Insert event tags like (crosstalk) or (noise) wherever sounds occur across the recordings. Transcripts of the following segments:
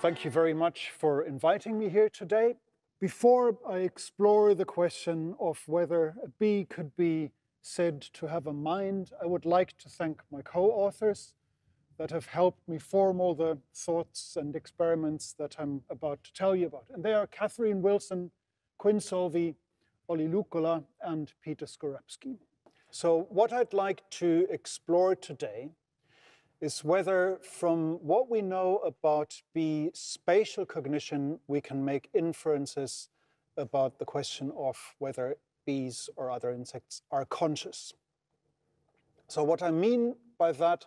Thank you very much for inviting me here today. Before I explore the question of whether a bee could be said to have a mind, I would like to thank my co-authors that have helped me form all the thoughts and experiments that I'm about to tell you about. And they are Catherine Wilson, Cwyn Solvi, Olli Loukola, and Peter Skorupski. So what I'd like to explore today is whether from what we know about bee spatial cognition, we can make inferences about the question of whether bees or other insects are conscious. So what I mean by that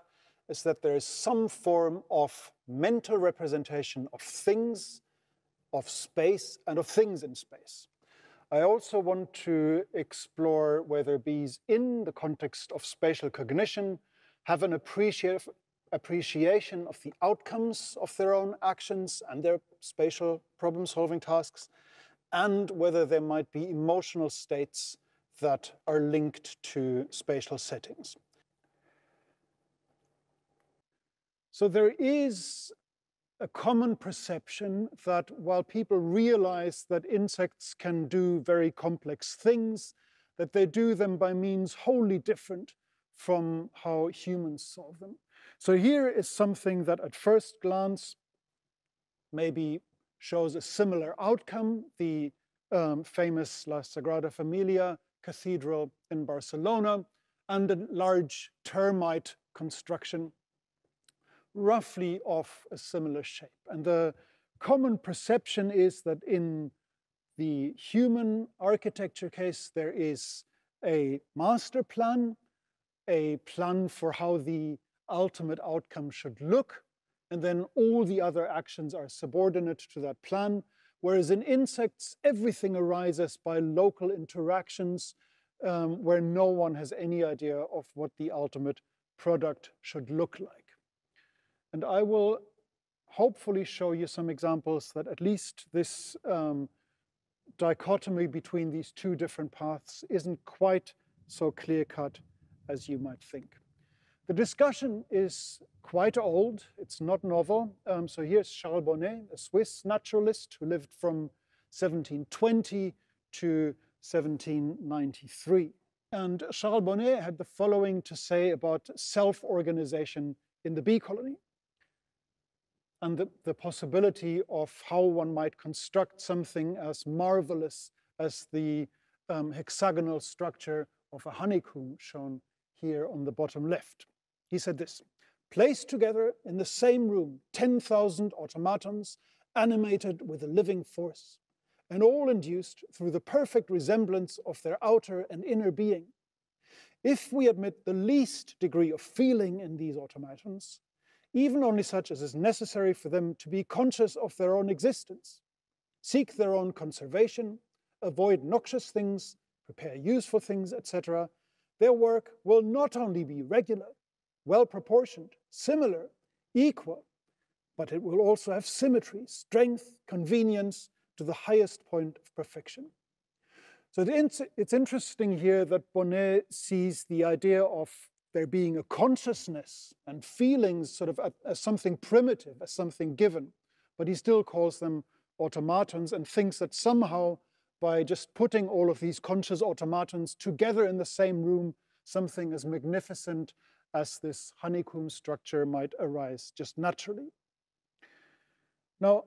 is that there is some form of mental representation of things, of space, and of things in space. I also want to explore whether bees in the context of spatial cognition have an appreciation of the outcomes of their own actions and their spatial problem-solving tasks, and whether there might be emotional states that are linked to spatial settings. So there is a common perception that while people realize that insects can do very complex things, that they do them by means wholly different from how humans solve them. So here is something that at first glance maybe shows a similar outcome, the um, famous La Sagrada Familia Cathedral in Barcelona, and a large termite construction roughly of a similar shape. And the common perception is that in the human architecture case, there is a master plan, a plan for how the ultimate outcome should look, and then all the other actions are subordinate to that plan. Whereas in insects, everything arises by local interactions um, where no one has any idea of what the ultimate product should look like. And I will hopefully show you some examples that at least this um, dichotomy between these two different paths isn't quite so clear-cut as you might think. The discussion is quite old, it's not novel. Um, so here's Charles Bonnet, a Swiss naturalist who lived from 1720 to 1793. And Charles Bonnet had the following to say about self-organization in the bee colony and the, the possibility of how one might construct something as marvelous as the um, hexagonal structure of a honeycomb shown here on the bottom left. He said this, place together in the same room 10,000 automatons animated with a living force, and all induced through the perfect resemblance of their outer and inner being. If we admit the least degree of feeling in these automatons, even only such as is necessary for them to be conscious of their own existence, seek their own conservation, avoid noxious things, prepare useful things, etc., their work will not only be regular, well proportioned, similar, equal, but it will also have symmetry, strength, convenience to the highest point of perfection. So it's interesting here that Bonnet sees the idea of there being a consciousness and feelings sort of as something primitive, as something given. But he still calls them automatons and thinks that somehow by just putting all of these conscious automatons together in the same room, something as magnificent as this honeycomb structure might arise just naturally. Now,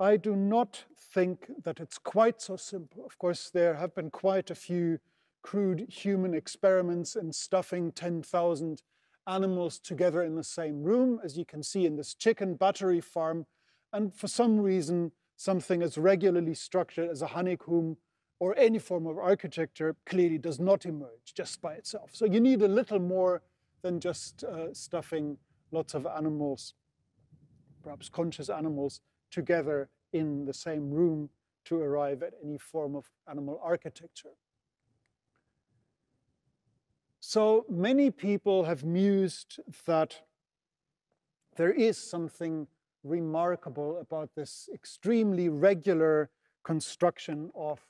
I do not think that it's quite so simple. Of course, there have been quite a few crude human experiments in stuffing 10,000 animals together in the same room, as you can see in this chicken battery farm. And for some reason, something as regularly structured as a honeycomb or any form of architecture clearly does not emerge just by itself. So you need a little more than just uh, stuffing lots of animals, perhaps conscious animals, together in the same room to arrive at any form of animal architecture. So many people have mused that there is something remarkable about this extremely regular construction of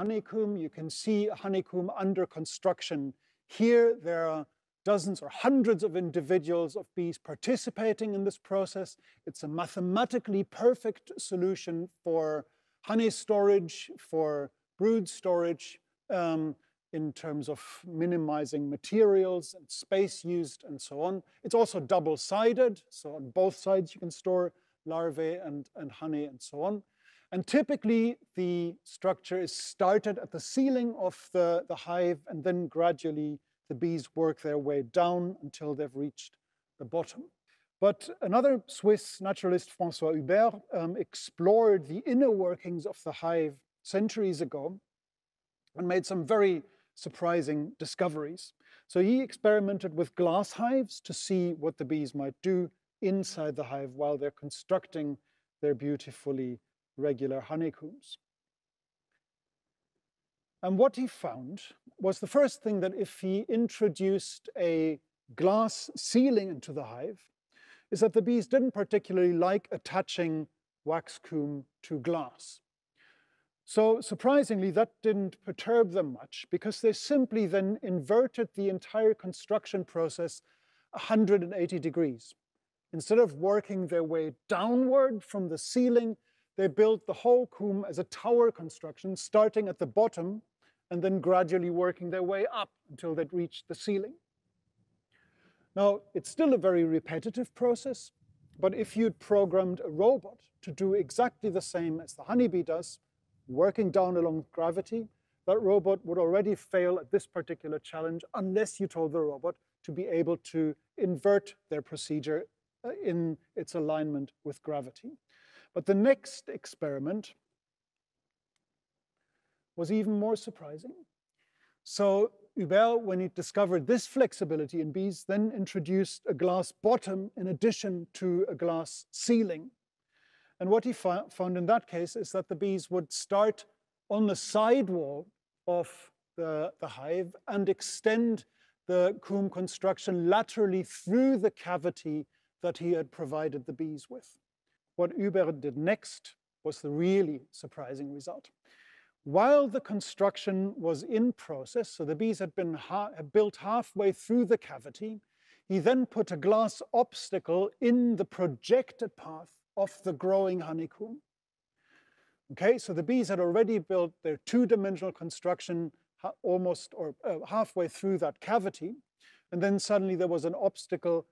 honeycomb. You can see a honeycomb under construction. Here there are dozens or hundreds of individuals of bees participating in this process. It's a mathematically perfect solution for honey storage, for brood storage, um, in terms of minimizing materials and space used and so on. It's also double-sided, so on both sides you can store larvae and, and honey and so on. And typically the structure is started at the ceiling of the, the hive and then gradually the bees work their way down until they've reached the bottom. But another Swiss naturalist, François Huber, um, explored the inner workings of the hive centuries ago and made some very surprising discoveries. So he experimented with glass hives to see what the bees might do inside the hive while they're constructing their beautifully regular honeycombs. And what he found was the first thing that if he introduced a glass ceiling into the hive, is that the bees didn't particularly like attaching wax comb to glass. So surprisingly, that didn't perturb them much because they simply then inverted the entire construction process 180 degrees. Instead of working their way downward from the ceiling, they built the whole comb as a tower construction, starting at the bottom and then gradually working their way up until they'd reached the ceiling. Now, it's still a very repetitive process, but if you'd programmed a robot to do exactly the same as the honeybee does, working down along gravity, that robot would already fail at this particular challenge unless you told the robot to be able to invert their procedure uh, in its alignment with gravity. But the next experiment was even more surprising. So Huber, when he discovered this flexibility in bees, then introduced a glass bottom in addition to a glass ceiling. And what he found in that case is that the bees would start on the side wall of the, the hive and extend the comb construction laterally through the cavity that he had provided the bees with. What Huber did next was the really surprising result. While the construction was in process, so the bees had been ha built halfway through the cavity, he then put a glass obstacle in the projected path of the growing honeycomb. Okay, so the bees had already built their two-dimensional construction almost or uh, halfway through that cavity, and then suddenly there was an obstacle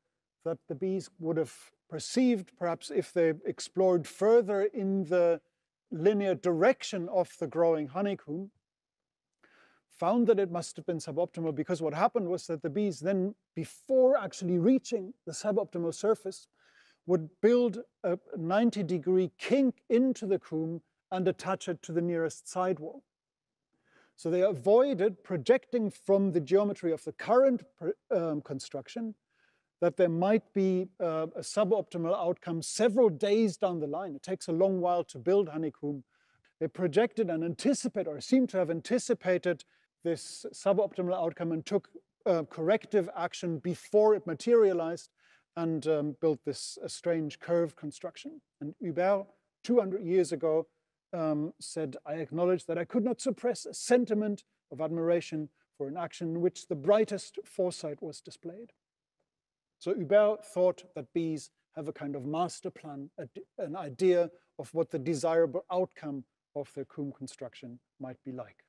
that the bees would have perceived, perhaps if they explored further in the linear direction of the growing honeycomb, found that it must have been suboptimal because what happened was that the bees then, before actually reaching the suboptimal surface, would build a 90 degree kink into the comb and attach it to the nearest sidewall. So they avoided projecting from the geometry of the current um, construction that there might be uh, a suboptimal outcome several days down the line. It takes a long while to build honeycomb. They projected and anticipated, or seemed to have anticipated this suboptimal outcome and took uh, corrective action before it materialized and um, built this strange curve construction. And Huber, 200 years ago, um, said, I acknowledge that I could not suppress a sentiment of admiration for an action in which the brightest foresight was displayed. So Huber thought that bees have a kind of master plan, an idea of what the desirable outcome of their comb construction might be like.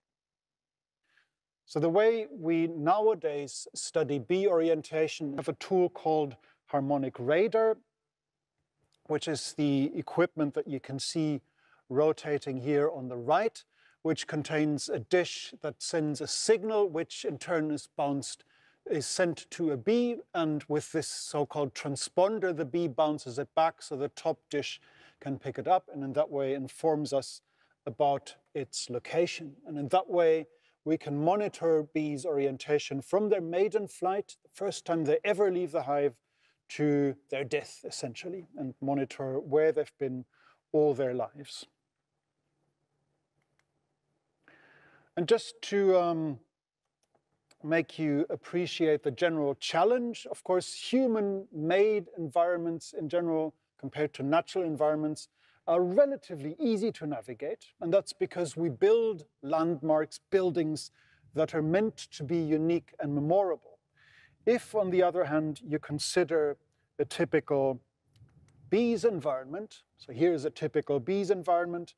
So the way we nowadays study bee orientation, we have a tool called harmonic radar, which is the equipment that you can see rotating here on the right, which contains a dish that sends a signal, which in turn is bounced is sent to a bee, and with this so-called transponder, the bee bounces it back so the top dish can pick it up, and in that way informs us about its location. And in that way, we can monitor bees' orientation from their maiden flight, the first time they ever leave the hive, to their death, essentially, and monitor where they've been all their lives. And just to um, make you appreciate the general challenge. Of course, human-made environments in general, compared to natural environments, are relatively easy to navigate. And that's because we build landmarks, buildings that are meant to be unique and memorable. If, on the other hand, you consider a typical bee's environment, so here's a typical bee's environment,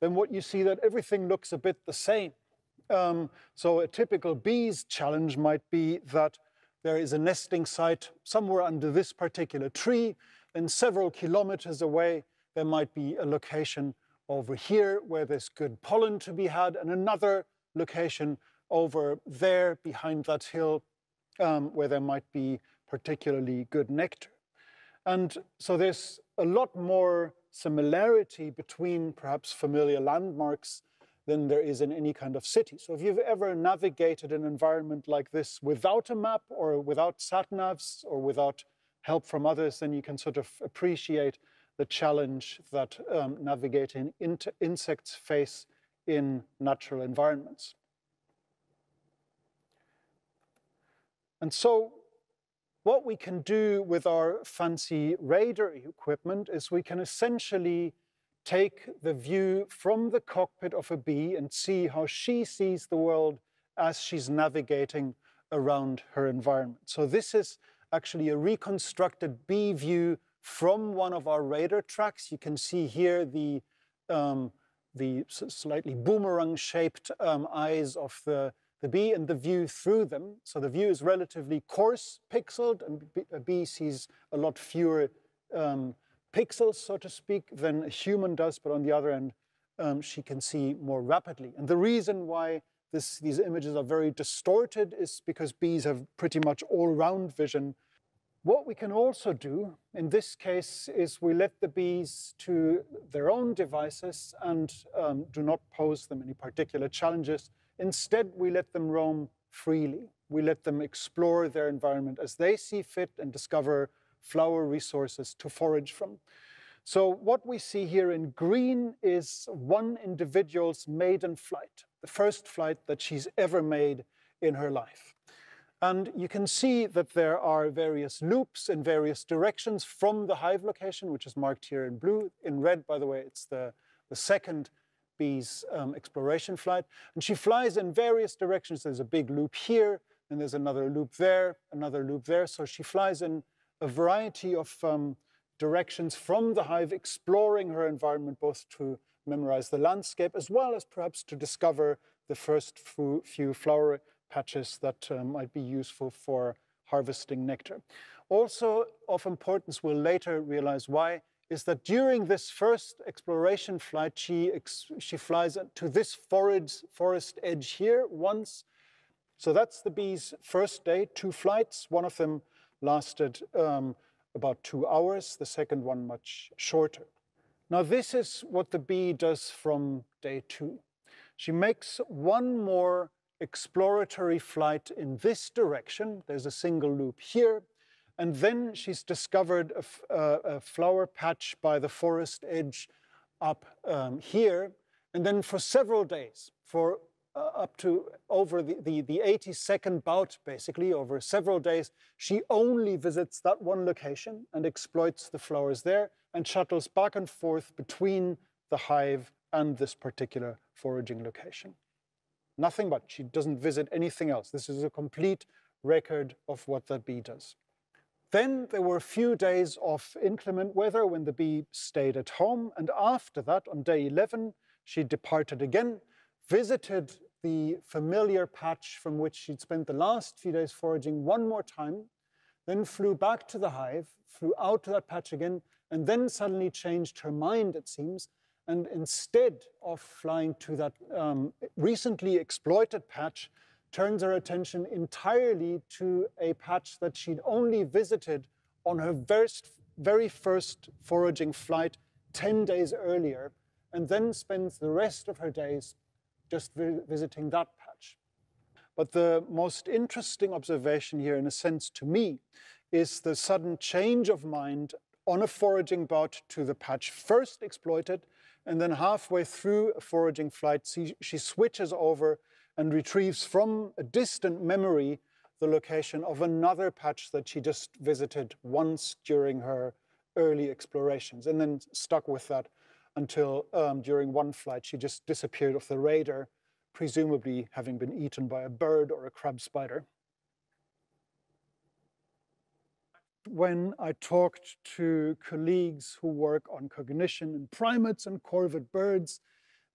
then what you see that everything looks a bit the same. Um, so a typical bee's challenge might be that there is a nesting site somewhere under this particular tree, and several kilometers away, there might be a location over here where there's good pollen to be had, and another location over there behind that hill um, where there might be particularly good nectar. And so there's a lot more similarity between perhaps familiar landmarks than there is in any kind of city. So if you've ever navigated an environment like this without a map or without sat-navs or without help from others, then you can sort of appreciate the challenge that um, navigating insects face in natural environments. And so what we can do with our fancy radar equipment is we can essentially take the view from the cockpit of a bee and see how she sees the world as she's navigating around her environment. So this is actually a reconstructed bee view from one of our radar tracks. You can see here the, um, the slightly boomerang-shaped um, eyes of the the bee and the view through them. So the view is relatively coarse pixeled and a bee sees a lot fewer um, pixels, so to speak, than a human does, but on the other end, um, she can see more rapidly. And the reason why this, these images are very distorted is because bees have pretty much all-round vision. What we can also do in this case is we let the bees to their own devices and um, do not pose them any particular challenges Instead, we let them roam freely. We let them explore their environment as they see fit and discover flower resources to forage from. So what we see here in green is one individual's maiden flight, the first flight that she's ever made in her life. And you can see that there are various loops in various directions from the hive location, which is marked here in blue. In red, by the way, it's the, the second bee's um, exploration flight. And she flies in various directions. There's a big loop here, and there's another loop there, another loop there. So she flies in a variety of um, directions from the hive, exploring her environment, both to memorize the landscape, as well as perhaps to discover the first few flower patches that um, might be useful for harvesting nectar. Also of importance, we'll later realize why, is that during this first exploration flight, she, she flies to this forest edge here once. So that's the bee's first day, two flights. One of them lasted um, about two hours, the second one much shorter. Now this is what the bee does from day two. She makes one more exploratory flight in this direction. There's a single loop here. And then she's discovered a, a flower patch by the forest edge up um, here. And then for several days, for Uh, up to over the, the, the 82nd bout, basically, over several days, she only visits that one location and exploits the flowers there and shuttles back and forth between the hive and this particular foraging location. Nothing but, she doesn't visit anything else. This is a complete record of what that bee does. Then there were a few days of inclement weather when the bee stayed at home. And after that, on day 11, she departed again, visited the familiar patch from which she'd spent the last few days foraging one more time, then flew back to the hive, flew out to that patch again, and then suddenly changed her mind, it seems, and instead of flying to that um, recently exploited patch, turns her attention entirely to a patch that she'd only visited on her first, very first foraging flight 10 days earlier, and then spends the rest of her days just vi visiting that patch. But the most interesting observation here, in a sense to me, is the sudden change of mind on a foraging bout to the patch first exploited, and then halfway through a foraging flight, she, she switches over and retrieves from a distant memory the location of another patch that she just visited once during her early explorations and then stuck with that until um, during one flight she just disappeared off the radar, presumably having been eaten by a bird or a crab spider. when I talked to colleagues who work on cognition in primates and corvid birds,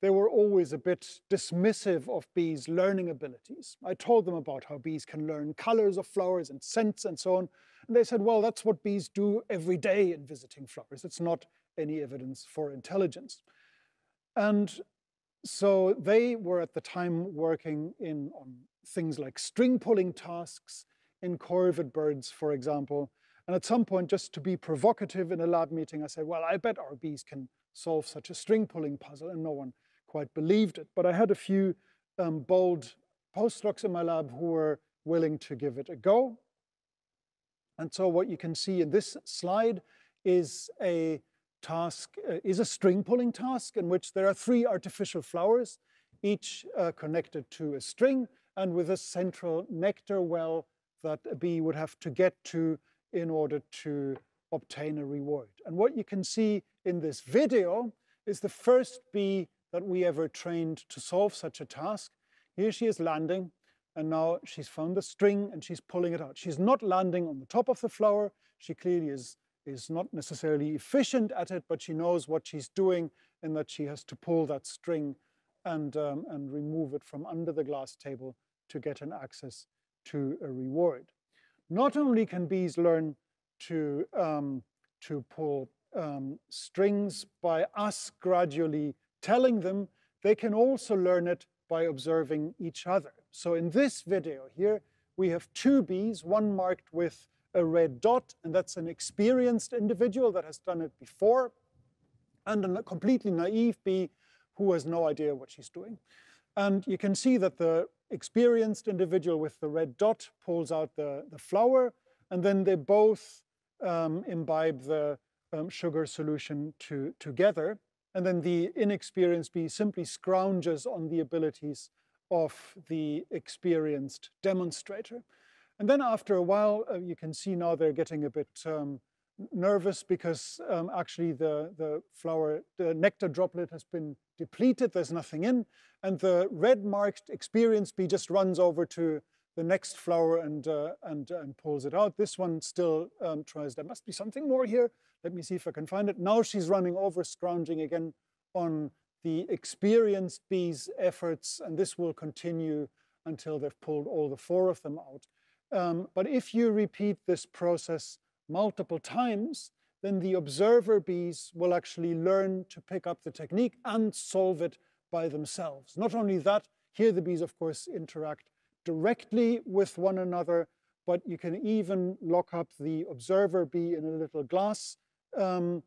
they were always a bit dismissive of bees' learning abilities. I told them about how bees can learn colors of flowers and scents and so on. And they said, well, that's what bees do every day in visiting flowers. It's not any evidence for intelligence. And so they were at the time working in on things like string pulling tasks in corvid birds, for example. And at some point, just to be provocative in a lab meeting, I said, well, I bet our bees can solve such a string pulling puzzle. And no one quite believed it. But I had a few um, bold postdocs in my lab who were willing to give it a go. And so what you can see in this slide is a task, uh, is a string pulling task in which there are three artificial flowers, each uh, connected to a string and with a central nectar well that a bee would have to get to in order to obtain a reward. And what you can see in this video is the first bee that we ever trained to solve such a task. Here she is landing, and now she's found the string and she's pulling it out. She's not landing on the top of the flower. She clearly is, is not necessarily efficient at it, but she knows what she's doing and that she has to pull that string and, um, and remove it from under the glass table to get an access to a reward. Not only can bees learn to, um, to pull um, strings by us gradually telling them, they can also learn it by observing each other. So in this video here, we have two bees, one marked with a red dot, and that's an experienced individual that has done it before, and a completely naive bee who has no idea what she's doing. And you can see that the experienced individual with the red dot pulls out the, the flower, and then they both um, imbibe the um, sugar solution to, together. And then the inexperienced bee simply scrounges on the abilities of the experienced demonstrator. And then after a while, uh, you can see now they're getting a bit um, nervous because um, actually the, the flower, the nectar droplet has been depleted, there's nothing in, and the red marked experienced bee just runs over to the next flower and, uh, and, and pulls it out. This one still um, tries, there must be something more here. Let me see if I can find it. Now she's running over, scrounging again on the experienced bee's efforts, and this will continue until they've pulled all the four of them out. Um, but if you repeat this process multiple times, then the observer bees will actually learn to pick up the technique and solve it by themselves. Not only that, here the bees, of course, interact directly with one another, but you can even lock up the observer bee in a little glass um,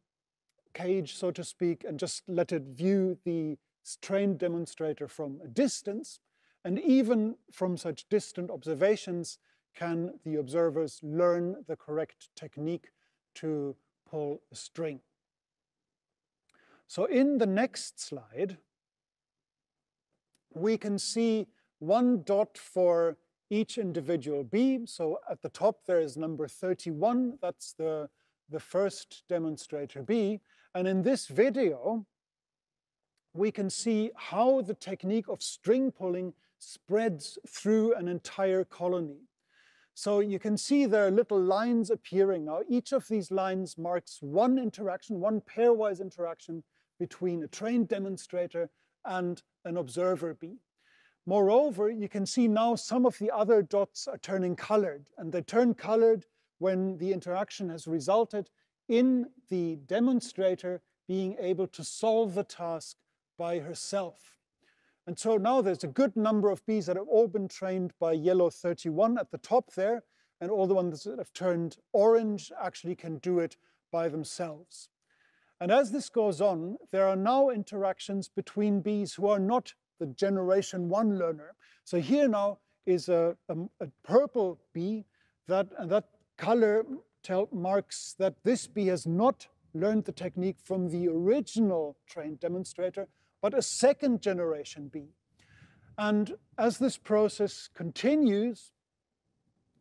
cage, so to speak, and just let it view the trained demonstrator from a distance. And even from such distant observations, can the observers learn the correct technique to pull a string. So in the next slide, we can see one dot for each individual bee. So at the top there is number 31, that's the, the first demonstrator bee. And in this video, we can see how the technique of string pulling spreads through an entire colony. So you can see there are little lines appearing now. Each of these lines marks one interaction, one pairwise interaction between a trained demonstrator and an observer bee. Moreover, you can see now some of the other dots are turning colored, and they turn colored when the interaction has resulted in the demonstrator being able to solve the task by herself. And so now there's a good number of bees that have all been trained by yellow 31 at the top there, and all the ones that have turned orange actually can do it by themselves. And as this goes on, there are now interactions between bees who are not the generation one learner. So here now is a, a, a purple bee that, and that color tell, marks that this bee has not learned the technique from the original trained demonstrator, but a second generation bee. And as this process continues,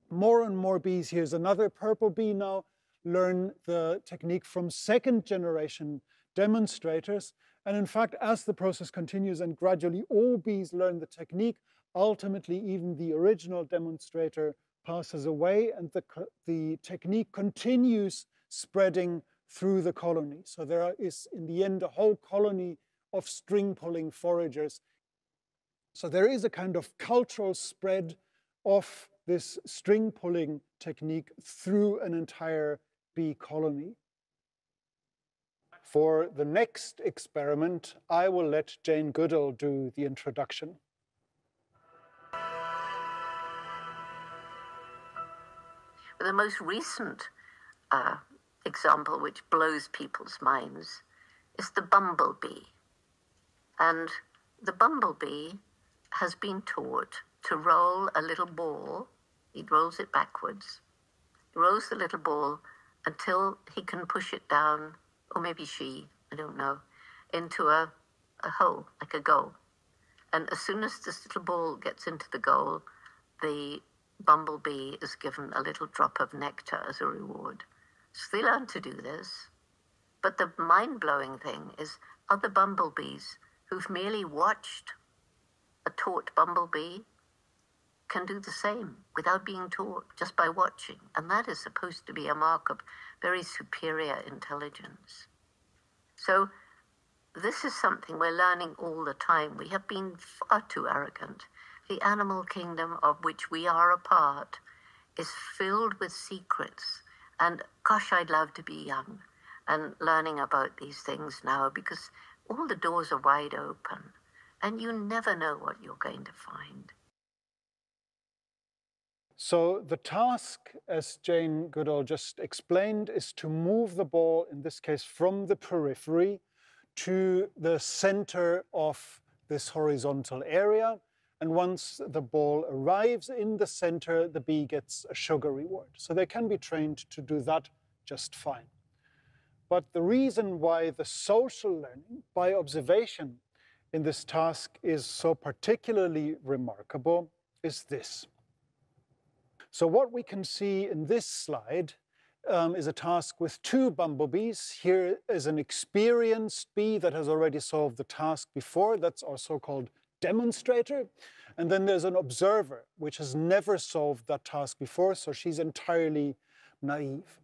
more and more bees, here's another purple bee now, learn the technique from second generation demonstrators. And in fact, as the process continues and gradually all bees learn the technique, ultimately even the original demonstrator passes away and the, the technique continues spreading through the colony. So there is, in the end, a whole colony of string pulling foragers. So there is a kind of cultural spread of this string pulling technique through an entire bee colony. For the next experiment, I will let Jane Goodall do the introduction. The most recent uh, example which blows people's minds is the bumblebee. And the bumblebee has been taught to roll a little ball. He rolls it backwards. Rolls the little ball until he can push it down, or maybe she, I don't know, into a, a hole, like a goal. And as soon as this little ball gets into the goal, the bumblebee is given a little drop of nectar as a reward. So they learn to do this. But the mind blowing thing is other bumblebees who've merely watched a taught bumblebee can do the same without being taught, just by watching. And that is supposed to be a mark of very superior intelligence. So, this is something we're learning all the time. We have been far too arrogant. The animal kingdom of which we are a part is filled with secrets and gosh, I'd love to be young and learning about these things now because all the doors are wide open and you never know what you're going to find. So the task, as Jane Goodall just explained, is to move the ball, in this case, from the periphery to the center of this horizontal area and once the ball arrives in the center, the bee gets a sugar reward. So they can be trained to do that just fine. But the reason why the social learning by observation in this task is so particularly remarkable is this. So what we can see in this slide um, is a task with two bumblebees. Here is an experienced bee that has already solved the task before. That's our so-called demonstrator. And then there's an observer, which has never solved that task before, so she's entirely naive.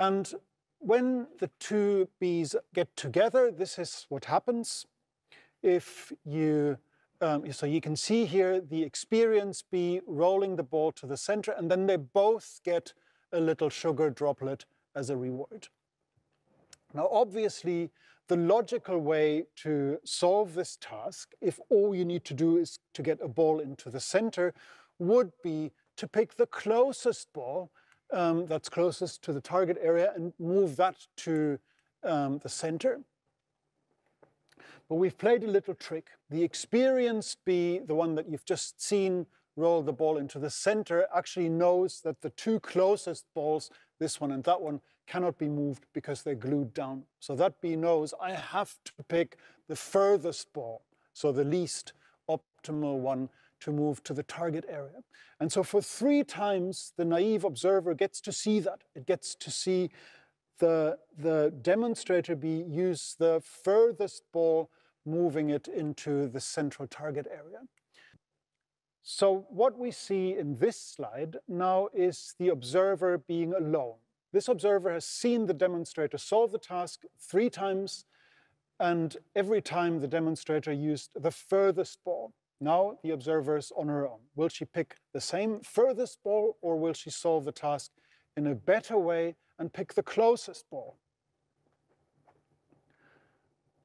And when the two bees get together, this is what happens. If you, um, so you can see here the experienced bee rolling the ball to the center, and then they both get a little sugar droplet as a reward. Now, obviously, the logical way to solve this task, if all you need to do is to get a ball into the center, would be to pick the closest ball um, that's closest to the target area and move that to um, the center. But we've played a little trick. The experienced bee, the one that you've just seen roll the ball into the center, actually knows that the two closest balls, this one and that one, cannot be moved because they're glued down. So that bee knows I have to pick the furthest ball, so the least optimal one to move to the target area. And so for three times, the naive observer gets to see that. It gets to see the, the demonstrator bee use the furthest ball, moving it into the central target area. So what we see in this slide now is the observer being alone. This observer has seen the demonstrator solve the task three times, and every time the demonstrator used the furthest ball. Now the observer is on her own. Will she pick the same furthest ball, or will she solve the task in a better way and pick the closest ball?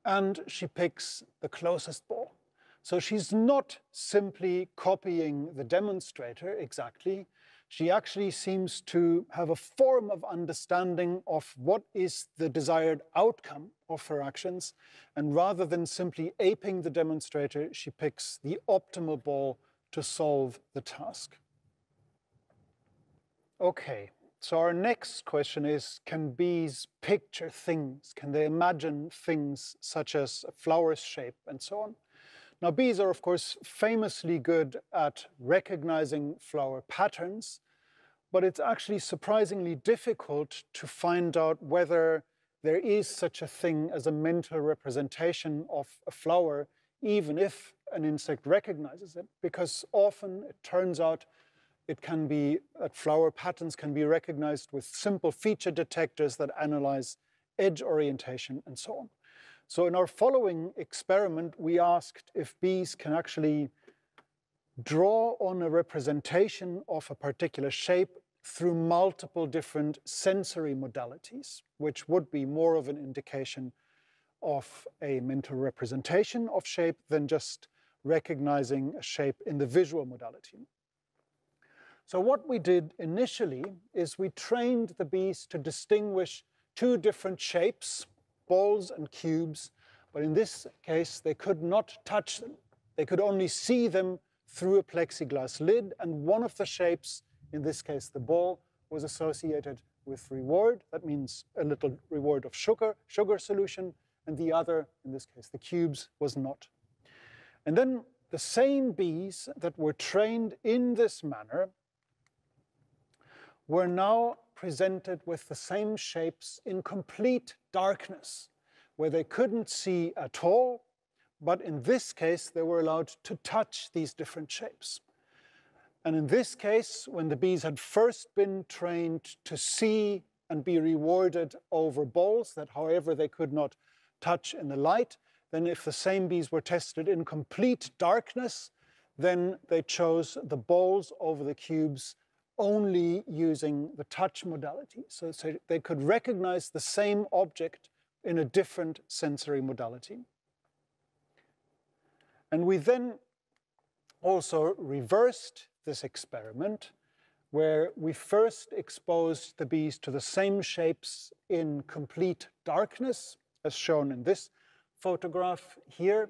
And she picks the closest ball. So she's not simply copying the demonstrator exactly, she actually seems to have a form of understanding of what is the desired outcome of her actions. And rather than simply aping the demonstrator, she picks the optimal ball to solve the task. Okay, so our next question is, can bees picture things? Can they imagine things such as a flower's shape and so on? Now, bees are, of course, famously good at recognizing flower patterns, but it's actually surprisingly difficult to find out whether there is such a thing as a mental representation of a flower, even if an insect recognizes it, because often it turns out it can be, that flower patterns can be recognized with simple feature detectors that analyze edge orientation and so on. So in our following experiment, we asked if bees can actually draw on a representation of a particular shape through multiple different sensory modalities, which would be more of an indication of a mental representation of shape than just recognizing a shape in the visual modality. So what we did initially is we trained the bees to distinguish two different shapes, balls and cubes, but in this case they could not touch them. They could only see them through a plexiglass lid, and one of the shapes, in this case the ball, was associated with reward. That means a little reward of sugar, sugar solution, and the other, in this case the cubes, was not. And then the same bees that were trained in this manner were now presented with the same shapes in complete darkness, where they couldn't see at all, but in this case, they were allowed to touch these different shapes. And in this case, when the bees had first been trained to see and be rewarded over balls that, however, they could not touch in the light, then if the same bees were tested in complete darkness, then they chose the balls over the cubes only using the touch modality. So, so they could recognize the same object in a different sensory modality. And we then also reversed this experiment where we first exposed the bees to the same shapes in complete darkness, as shown in this photograph here.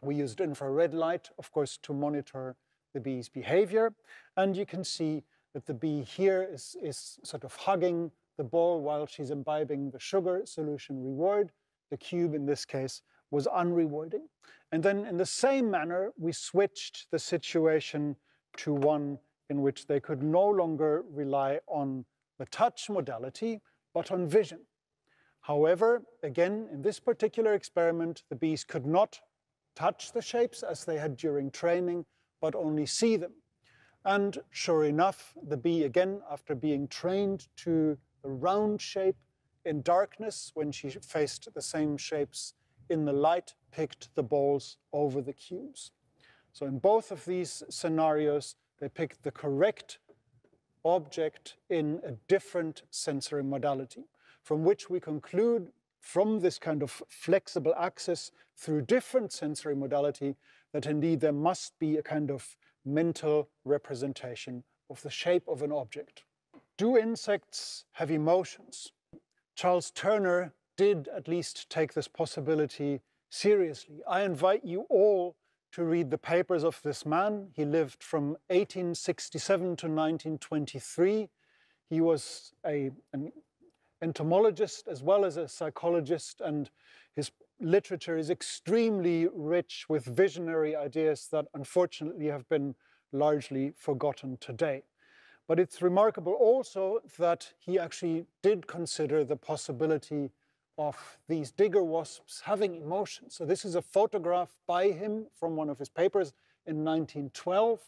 We used infrared light, of course, to monitor the bee's behavior. And you can see that the bee here is, is sort of hugging the ball while she's imbibing the sugar solution reward. The cube, in this case, was unrewarding. And then in the same manner, we switched the situation to one in which they could no longer rely on the touch modality, but on vision. However, again, in this particular experiment, the bees could not touch the shapes as they had during training, but only see them. And sure enough, the bee again, after being trained to the round shape in darkness, when she faced the same shapes in the light, picked the balls over the cubes. So in both of these scenarios, they picked the correct object in a different sensory modality, from which we conclude from this kind of flexible access through different sensory modality that indeed there must be a kind of mental representation of the shape of an object. Do insects have emotions? Charles Turner did at least take this possibility seriously. I invite you all to read the papers of this man. He lived from 1867 to 1923. He was a, an entomologist as well as a psychologist, and his literature is extremely rich with visionary ideas that unfortunately have been largely forgotten today. But it's remarkable also that he actually did consider the possibility of these digger wasps having emotions. So this is a photograph by him from one of his papers in 1912,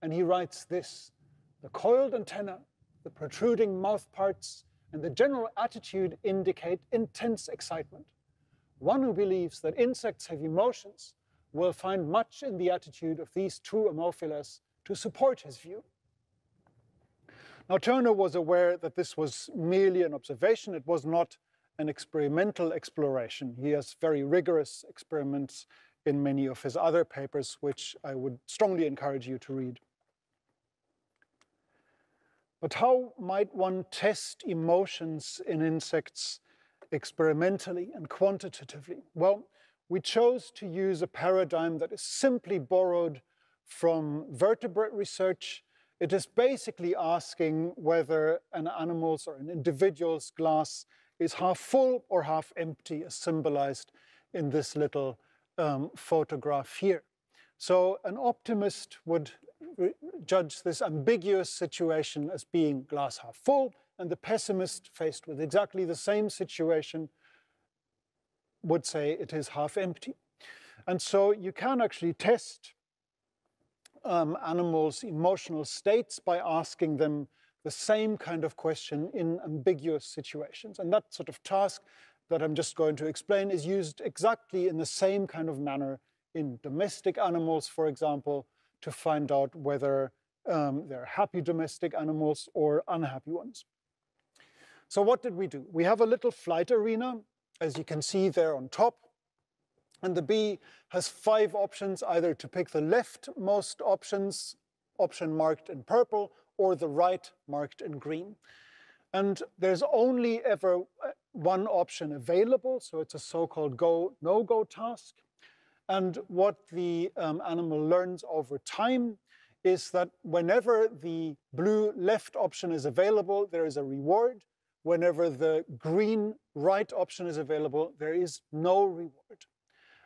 and he writes this, the coiled antenna, the protruding mouth parts, and the general attitude indicate intense excitement. One who believes that insects have emotions will find much in the attitude of these two Ammophilas to support his view. Now, Turner was aware that this was merely an observation. It was not an experimental exploration. He has very rigorous experiments in many of his other papers, which I would strongly encourage you to read. But how might one test emotions in insects experimentally and quantitatively? Well, we chose to use a paradigm that is simply borrowed from vertebrate research. It is basically asking whether an animal's or an individual's glass is half full or half empty, as symbolized in this little um, photograph here. So an optimist would judge this ambiguous situation as being glass half full, and the pessimist, faced with exactly the same situation, would say it is half empty. And so you can actually test um, animals' emotional states by asking them the same kind of question in ambiguous situations. And that sort of task that I'm just going to explain is used exactly in the same kind of manner in domestic animals, for example, to find out whether um, they're happy domestic animals or unhappy ones. So what did we do? We have a little flight arena, as you can see there on top. And the bee has five options, either to pick the leftmost options, option marked in purple, or the right marked in green. And there's only ever uh, one option available, so it's a so-called go, no-go task. And what the um, animal learns over time is that whenever the blue left option is available, there is a reward. Whenever the green right option is available, there is no reward.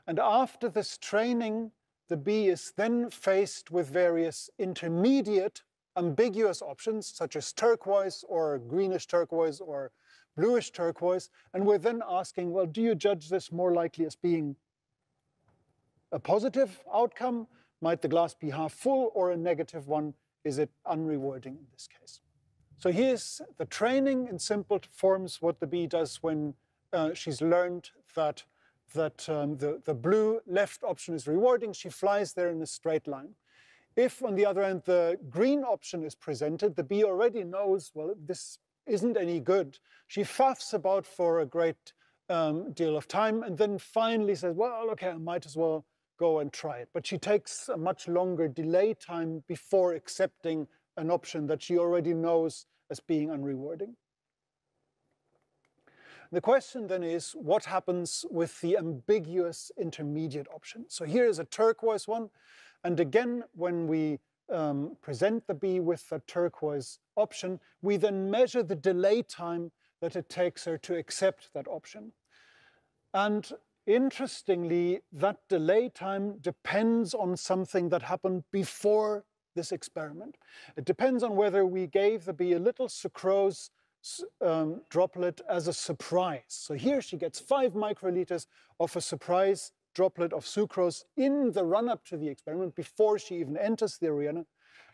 And after this training, the bee is then faced with various intermediate ambiguous options, such as turquoise or greenish turquoise or bluish turquoise. And we're then asking, well, do you judge this more likely as being a positive outcome? Might the glass be half full or a negative one? Is it unrewarding in this case? So here's the training in simple forms, what the bee does when uh, she's learned that, that um, the, the blue left option is rewarding. She flies there in a straight line. If, on the other hand, the green option is presented, the bee already knows, well, this isn't any good. She faffs about for a great um, deal of time and then finally says, well, okay, I might as well go and try it. But she takes a much longer delay time before accepting an option that she already knows as being unrewarding. The question then is, what happens with the ambiguous intermediate option? So here is a turquoise one. And again, when we um, present the bee with the turquoise option, we then measure the delay time that it takes her to accept that option. And interestingly, that delay time depends on something that happened before this experiment. It depends on whether we gave the bee a little sucrose um, droplet as a surprise. So here she gets five microliters of a surprise droplet of sucrose in the run-up to the experiment before she even enters the arena.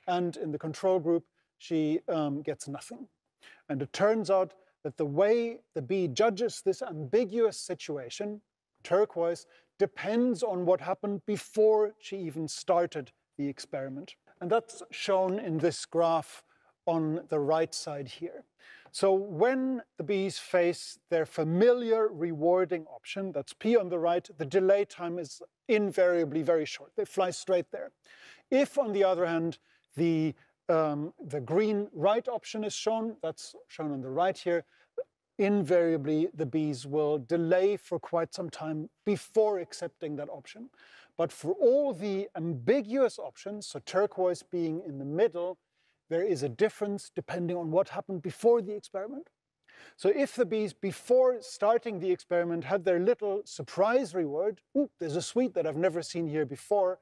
And in the control group, she um, gets nothing. And it turns out that the way the bee judges this ambiguous situation, turquoise, depends on what happened before she even started the experiment. And that's shown in this graph on the right side here. So when the bees face their familiar rewarding option, that's P on the right, the delay time is invariably very short. They fly straight there. If, on the other hand, the, um, the green right option is shown, that's shown on the right here, invariably the bees will delay for quite some time before accepting that option. But for all the ambiguous options, so turquoise being in the middle, there is a difference depending on what happened before the experiment. So if the bees, before starting the experiment, had their little surprise reward, ooh, there's a sweet that I've never seen here before,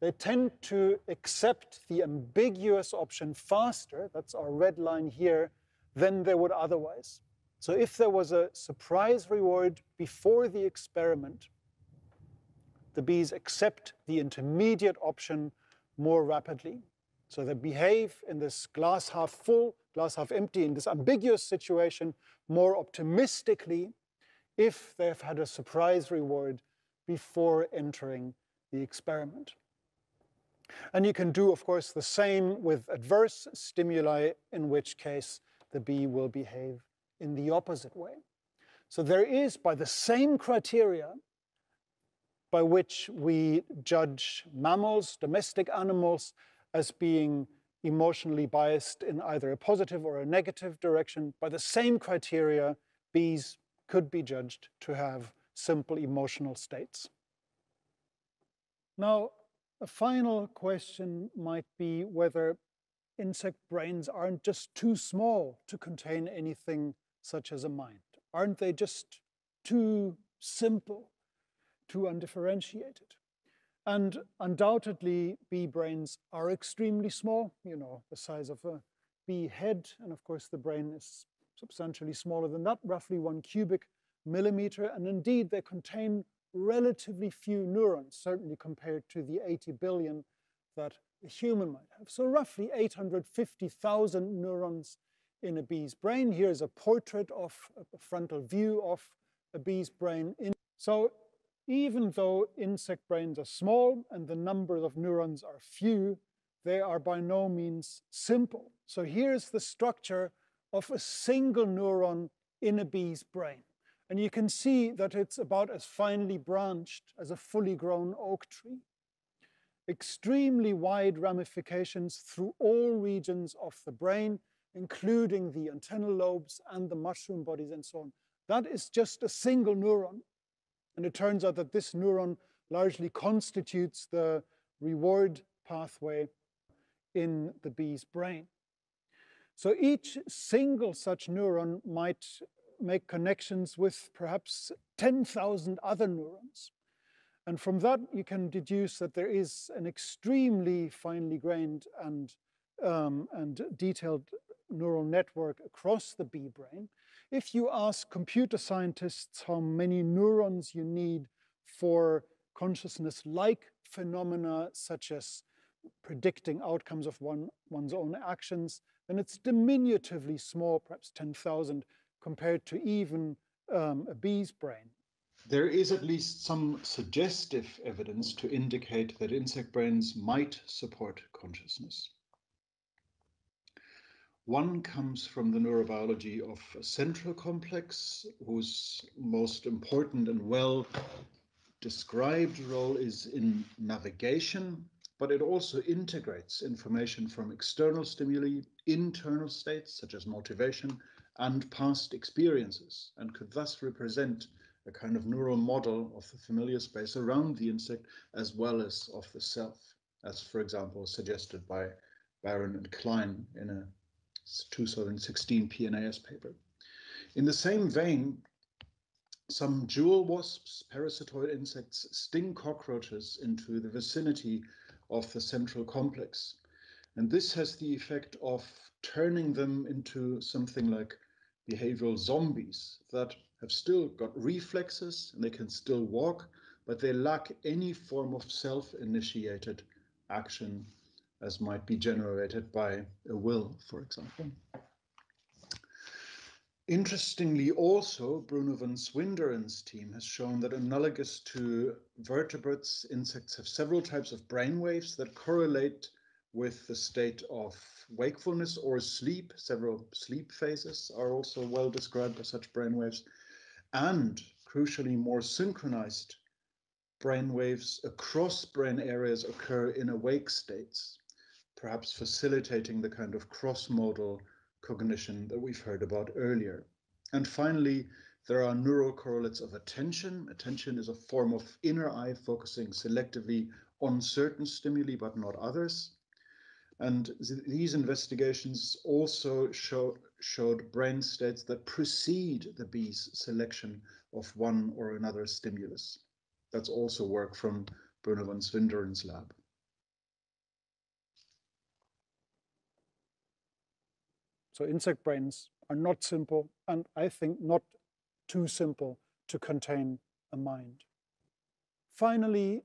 they tend to accept the ambiguous option faster, that's our red line here, than they would otherwise. So if there was a surprise reward before the experiment, the bees accept the intermediate option more rapidly. So they behave in this glass half full, glass half empty, in this ambiguous situation more optimistically if they've had a surprise reward before entering the experiment. And you can do, of course, the same with adverse stimuli, in which case the bee will behave in the opposite way. So there is, by the same criteria by which we judge mammals, domestic animals, as being emotionally biased in either a positive or a negative direction. By the same criteria, bees could be judged to have simple emotional states. Now, a final question might be whether insect brains aren't just too small to contain anything such as a mind. Aren't they just too simple, too undifferentiated? And undoubtedly, bee brains are extremely small, you know, the size of a bee head. And of course, the brain is substantially smaller than that, roughly one cubic millimeter. And indeed, they contain relatively few neurons, certainly compared to the 80 billion that a human might have. So roughly 850,000 neurons in a bee's brain. Here's a portrait of a frontal view of a bee's brain. So even though insect brains are small and the number of neurons are few, they are by no means simple. So here's the structure of a single neuron in a bee's brain. And you can see that it's about as finely branched as a fully grown oak tree. Extremely wide ramifications through all regions of the brain, including the antennal lobes and the mushroom bodies and so on. That is just a single neuron. And it turns out that this neuron largely constitutes the reward pathway in the bee's brain. So each single such neuron might make connections with perhaps 10,000 other neurons. And from that, you can deduce that there is an extremely finely grained and, um, and detailed neural network across the bee brain. If you ask computer scientists how many neurons you need for consciousness-like phenomena such as predicting outcomes of one, one's own actions, then it's diminutively small, perhaps 10,000, compared to even um, a bee's brain. There is at least some suggestive evidence to indicate that insect brains might support consciousness. One comes from the neurobiology of a central complex, whose most important and well described role is in navigation, but it also integrates information from external stimuli, internal states such as motivation, and past experiences, and could thus represent a kind of neural model of the familiar space around the insect as well as of the self, as for example suggested by Barron and Klein in a 2016 PNAS paper. In the same vein, some jewel wasps, parasitoid insects, sting cockroaches into the vicinity of the central complex. And this has the effect of turning them into something like behavioral zombies that have still got reflexes and they can still walk, but they lack any form of self-initiated action as might be generated by a will, for example. Interestingly, also, Bruno van Swinderen's team has shown that analogous to vertebrates, insects have several types of brain waves that correlate with the state of wakefulness or sleep. Several sleep phases are also well described by such brain waves. And crucially, more synchronized brain waves across brain areas occur in awake states perhaps facilitating the kind of cross-modal cognition that we've heard about earlier. And finally, there are neural correlates of attention. Attention is a form of inner eye focusing selectively on certain stimuli, but not others. And th these investigations also show, showed brain states that precede the bee's selection of one or another stimulus. That's also work from Bruno van Swinderen's lab. So insect brains are not simple, and I think not too simple to contain a mind. Finally,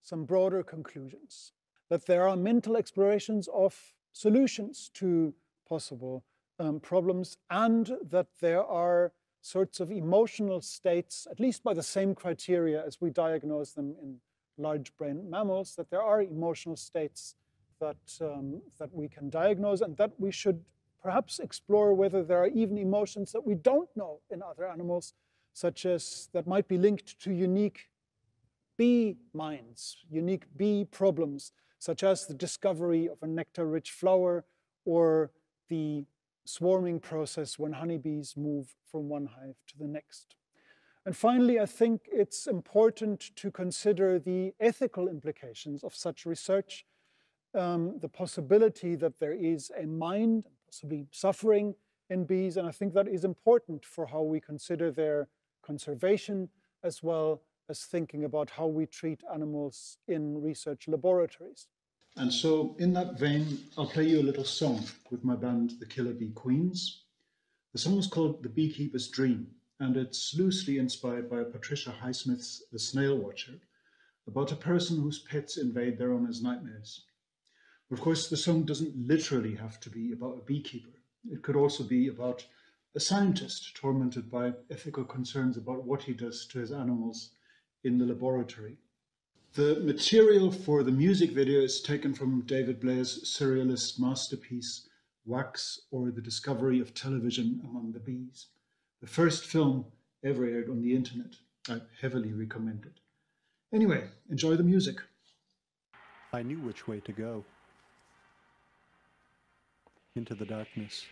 some broader conclusions, that there are mental explorations of solutions to possible um, problems, and that there are sorts of emotional states, at least by the same criteria as we diagnose them in large brain mammals, that there are emotional states that, um, that we can diagnose and that we should perhaps explore whether there are even emotions that we don't know in other animals, such as that might be linked to unique bee minds, unique bee problems, such as the discovery of a nectar-rich flower or the swarming process when honeybees move from one hive to the next. And finally, I think it's important to consider the ethical implications of such research, um, the possibility that there is a mind, possibly suffering in bees. And I think that is important for how we consider their conservation as well as thinking about how we treat animals in research laboratories. And so in that vein, I'll play you a little song with my band, the Killer Bee Queens. The song is called The Beekeeper's Dream, and it's loosely inspired by Patricia Highsmith's The Snail Watcher, about a person whose pets invade their owner's nightmares. Of course, the song doesn't literally have to be about a beekeeper. It could also be about a scientist tormented by ethical concerns about what he does to his animals in the laboratory. The material for the music video is taken from David Blair's surrealist masterpiece, Wax or the Discovery of Television Among the Bees, the first film ever aired on the internet. I heavily recommend it. Anyway, enjoy the music. I knew which way to go. Into the darkness.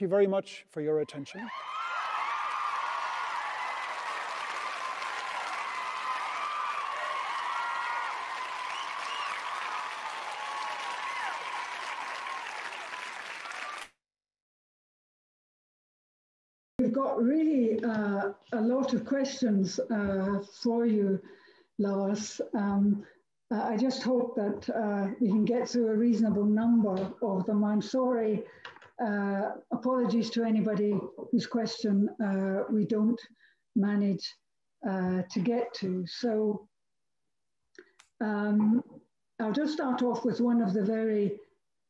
Thank you very much for your attention. We've got really uh, a lot of questions uh, for you, Lars. Um, I just hope that uh, we can get through a reasonable number of them. I'm sorry, uh, apologies to anybody whose question uh, we don't manage uh, to get to. So um, I'll just start off with one of the very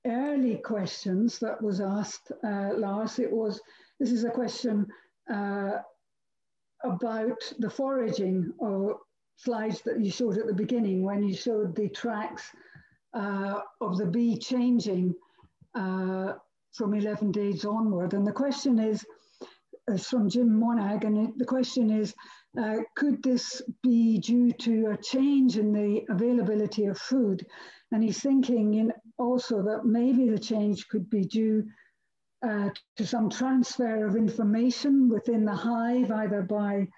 early questions that was asked, uh, Lars. It was, this is a question about the foraging or slides that you showed at the beginning when you showed the tracks uh, of the bee changing uh, from 11 days onward. And the question is, is from Jim Monag, and it, the question is, uh, could this be due to a change in the availability of food? And he's thinking in also that maybe the change could be due uh, to some transfer of information within the hive, either by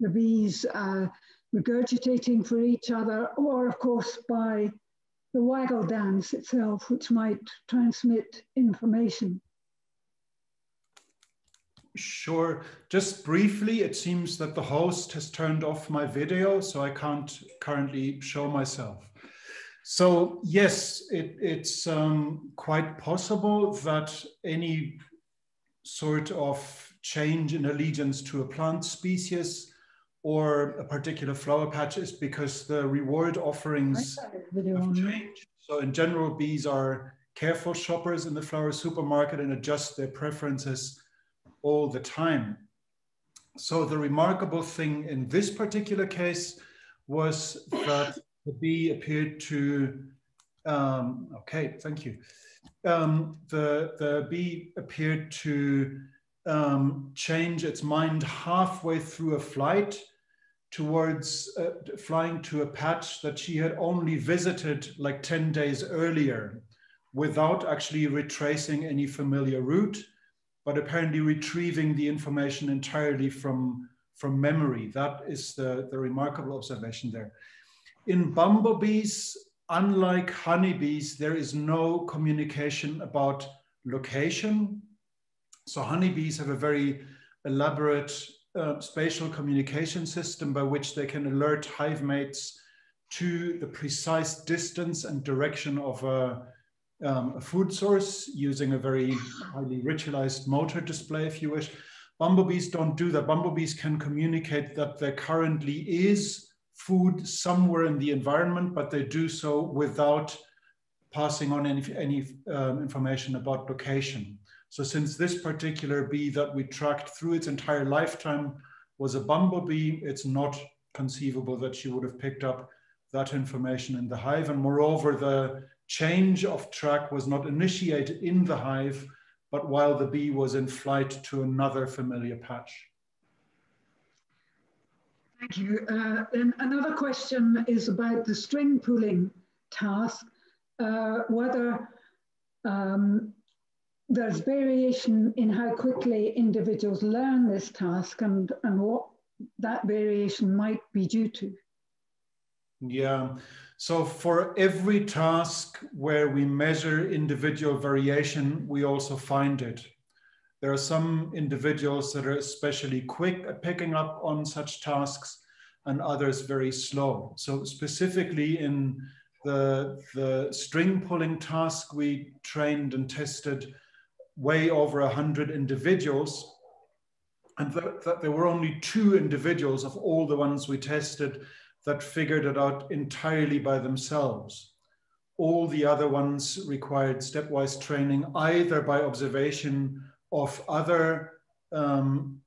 the bees uh, regurgitating for each other, or of course by the waggle dance itself, which might transmit information. Sure. Just briefly, it seems that the host has turned off my video, so I can't currently show myself. So yes, it, it's um, quite possible that any sort of change in allegiance to a plant species or a particular flower patch is because the reward offerings have changed. So in general, bees are careful shoppers in the flower supermarket and adjust their preferences all the time. So the remarkable thing in this particular case was that the bee appeared to, um, okay, thank you. Um, the, the bee appeared to um, change its mind halfway through a flight towards uh, flying to a patch that she had only visited like 10 days earlier without actually retracing any familiar route, but apparently retrieving the information entirely from, from memory. That is the, the remarkable observation there. In bumblebees, unlike honeybees, there is no communication about location. So honeybees have a very elaborate spatial communication system by which they can alert hive mates to the precise distance and direction of a, um, a food source using a very highly ritualized motor display, if you wish. Bumblebees don't do that. Bumblebees can communicate that there currently is food somewhere in the environment, but they do so without passing on any, any um, information about location. So since this particular bee that we tracked through its entire lifetime was a bumblebee, it's not conceivable that she would have picked up that information in the hive. And moreover, the change of track was not initiated in the hive, but while the bee was in flight to another familiar patch. Thank you. Uh, then another question is about the string pulling task, uh, whether um, there's variation in how quickly individuals learn this task and, and what that variation might be due to. Yeah, so for every task where we measure individual variation, we also find it. There are some individuals that are especially quick at picking up on such tasks and others very slow. So specifically in the, the string pulling task, we trained and tested way over 100 individuals. And that, that there were only two individuals of all the ones we tested that figured it out entirely by themselves. All the other ones required stepwise training, either by observation of other um,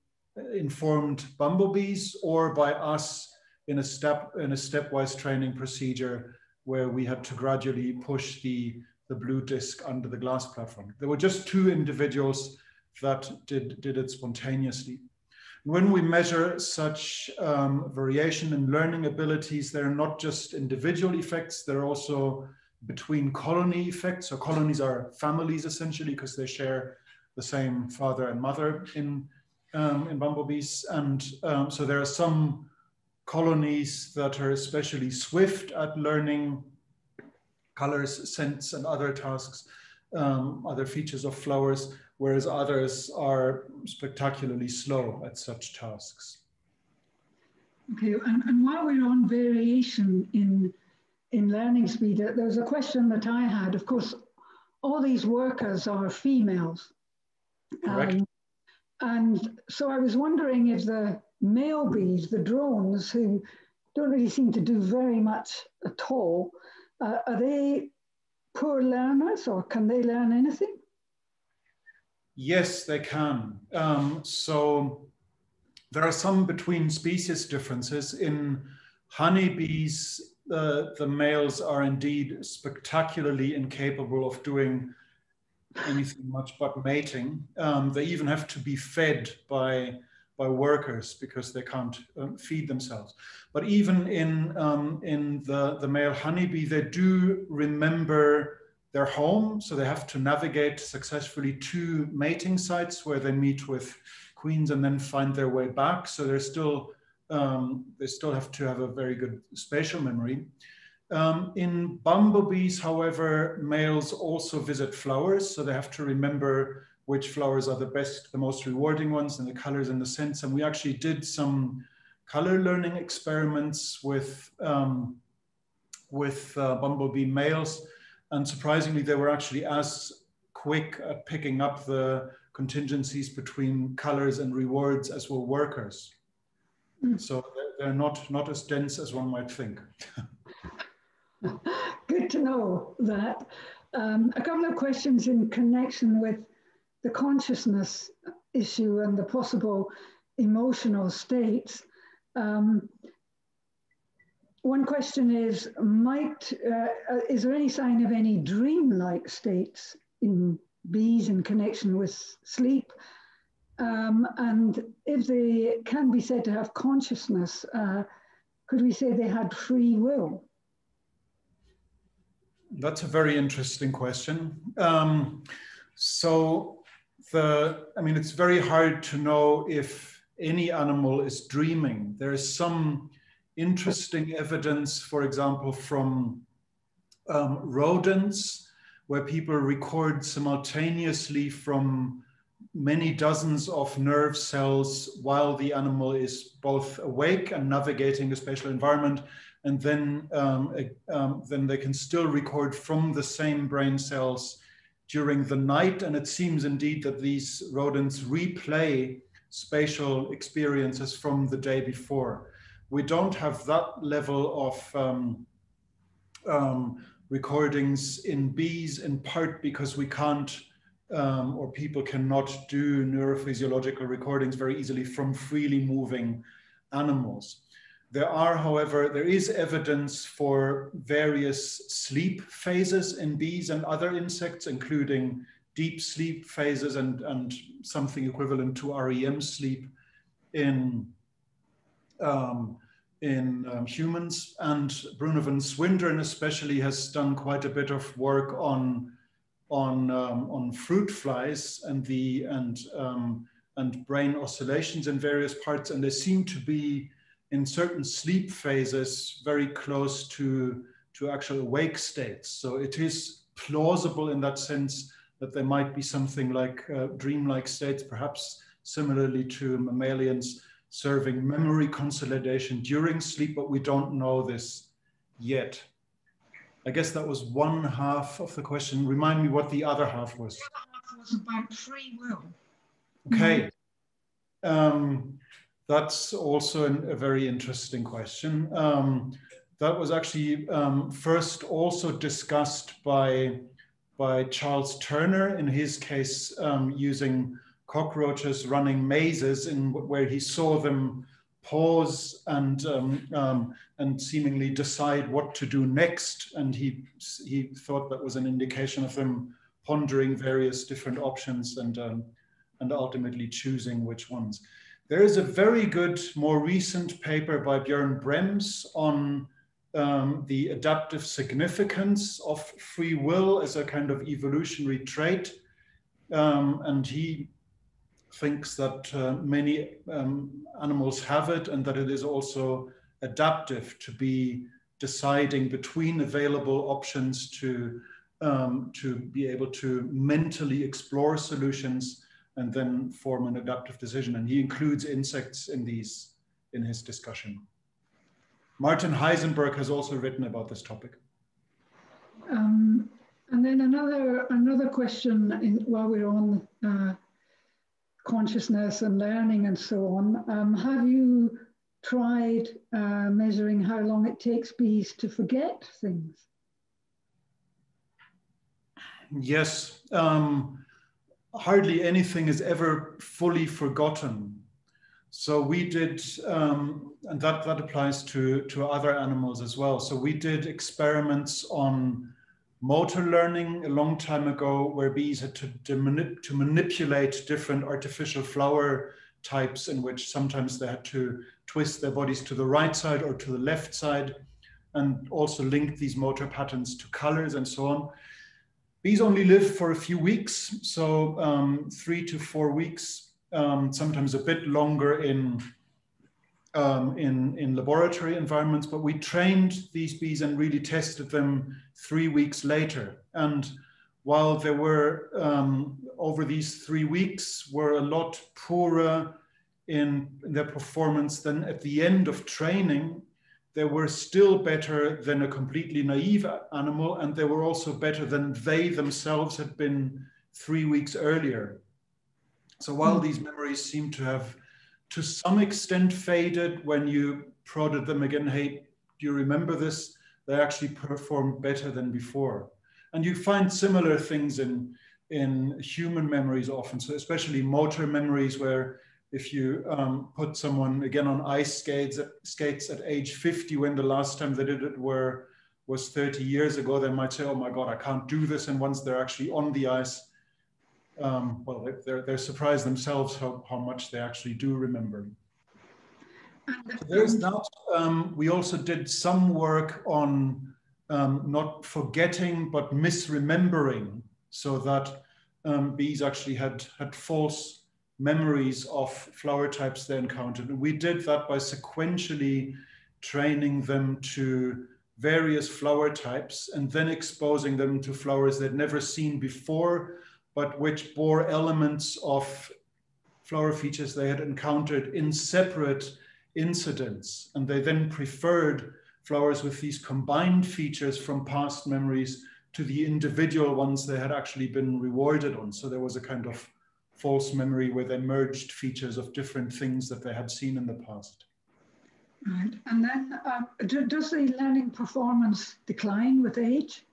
informed bumblebees or by us in a step in a stepwise training procedure where we had to gradually push the the blue disc under the glass platform. There were just two individuals that did, did it spontaneously. When we measure such um, variation in learning abilities, they're not just individual effects, they're also between colony effects. So colonies are families essentially because they share the same father and mother in, um, in bumblebees. And um, so there are some colonies that are especially swift at learning colors, scents, and other tasks, um, other features of flowers, whereas others are spectacularly slow at such tasks. Okay, and, and while we're on variation in in learning speed, there was a question that I had. Of course, all these workers are females. Correct. Um, and so I was wondering if the male bees, the drones, who don't really seem to do very much at all, Uh, are they poor learners or can they learn anything? Yes, they can. Um, so there are some between species differences. In honeybees, uh, the males are indeed spectacularly incapable of doing anything much but mating. Um, they even have to be fed by by workers because they can't um, feed themselves. But even in um, in the the male honeybee, they do remember their home, so they have to navigate successfully to mating sites where they meet with queens and then find their way back. So they're still um, they still have to have a very good spatial memory. Um, in bumblebees, however, males also visit flowers, so they have to remember which flowers are the best, the most rewarding ones, and the colors and the scents. And we actually did some color learning experiments with um, with uh, bumblebee males, and surprisingly, they were actually as quick at picking up the contingencies between colors and rewards as were workers. Mm. So they're not not as dense as one might think. (laughs) Good to know that. Um, a couple of questions in connection with the consciousness issue and the possible emotional states. Um, one question is, might, uh, is there any sign of any dream-like states in bees in connection with sleep? Um, and if they can be said to have consciousness, uh, could we say they had free will? That's a very interesting question. Um, so the, I mean, it's very hard to know if any animal is dreaming. There is some interesting evidence, for example, from um, rodents, where people record simultaneously from many dozens of nerve cells while the animal is both awake and navigating a spatial environment and then um, um, then they can still record from the same brain cells during the night. And it seems indeed that these rodents replay spatial experiences from the day before. We don't have that level of um, um recordings in bees, in part because we can't um, or people cannot do neurophysiological recordings very easily from freely moving animals. There are, however, there is evidence for various sleep phases in bees and other insects, including deep sleep phases and, and something equivalent to REM sleep in, um, in um, humans. And Bruno van Swinderen especially has done quite a bit of work on, on, um, on fruit flies and, the, and, um, and brain oscillations in various parts. And they seem to be in certain sleep phases very close to, to actual awake states. So it is plausible in that sense that there might be something like uh, dreamlike states, perhaps similarly to mammalians serving memory consolidation during sleep, but we don't know this yet. I guess that was one half of the question. Remind me what the other half was. The other half was about free will. Okay. Um, that's also an, a very interesting question. Um, that was actually um, first also discussed by, by Charles Turner, in his case, um, using cockroaches running mazes in where he saw them pause and um, um, and seemingly decide what to do next. And he he thought that was an indication of them pondering various different options and um, and ultimately choosing which ones. There is a very good, more recent paper by Björn Brembs on um, the adaptive significance of free will as a kind of evolutionary trait. Um, and he thinks that uh, many um, animals have it and that it is also adaptive to be deciding between available options to, um, to be able to mentally explore solutions and then form an adaptive decision. And he includes insects in these in his discussion. Martin Heisenberg has also written about this topic. Um, and then another another question in, while we're on uh, consciousness and learning and so on. Um, have you tried uh, measuring how long it takes bees to forget things? Yes. Um, hardly anything is ever fully forgotten. So we did, um, and that, that applies to, to other animals as well. So we did experiments on motor learning a long time ago where bees had to, to, manip to manipulate different artificial flower types in which sometimes they had to twist their bodies to the right side or to the left side and also link these motor patterns to colors and so on. Bees only live for a few weeks, so um, three to four weeks, um, sometimes a bit longer in, um, in, in laboratory environments, but we trained these bees and really tested them three weeks later. And while there were, um, over these three weeks, were a lot poorer in, in their performance than at the end of training, they were still better than a completely naive animal, and they were also better than they themselves had been three weeks earlier. So while hmm. these memories seem to have, to some extent, faded when you prodded them again, hey, do you remember this? They actually performed better than before. And you find similar things in, in human memories often, so especially motor memories where if you um, put someone again on ice skates, skates at age 50 when the last time they did it were was 30 years ago, they might say, oh my God, I can't do this. And once they're actually on the ice, um, well, they're, they're surprised themselves how, how much they actually do remember. There's that. Um, we also did some work on um, not forgetting, but misremembering so that um, bees actually had, had false memories of flower types they encountered. And we did that by sequentially training them to various flower types and then exposing them to flowers they'd never seen before, but which bore elements of flower features they had encountered in separate incidents. And they then preferred flowers with these combined features from past memories to the individual ones they had actually been rewarded on. So there was a kind of false memory where they merged features of different things that they had seen in the past. Right. And then do, does the learning performance decline with age?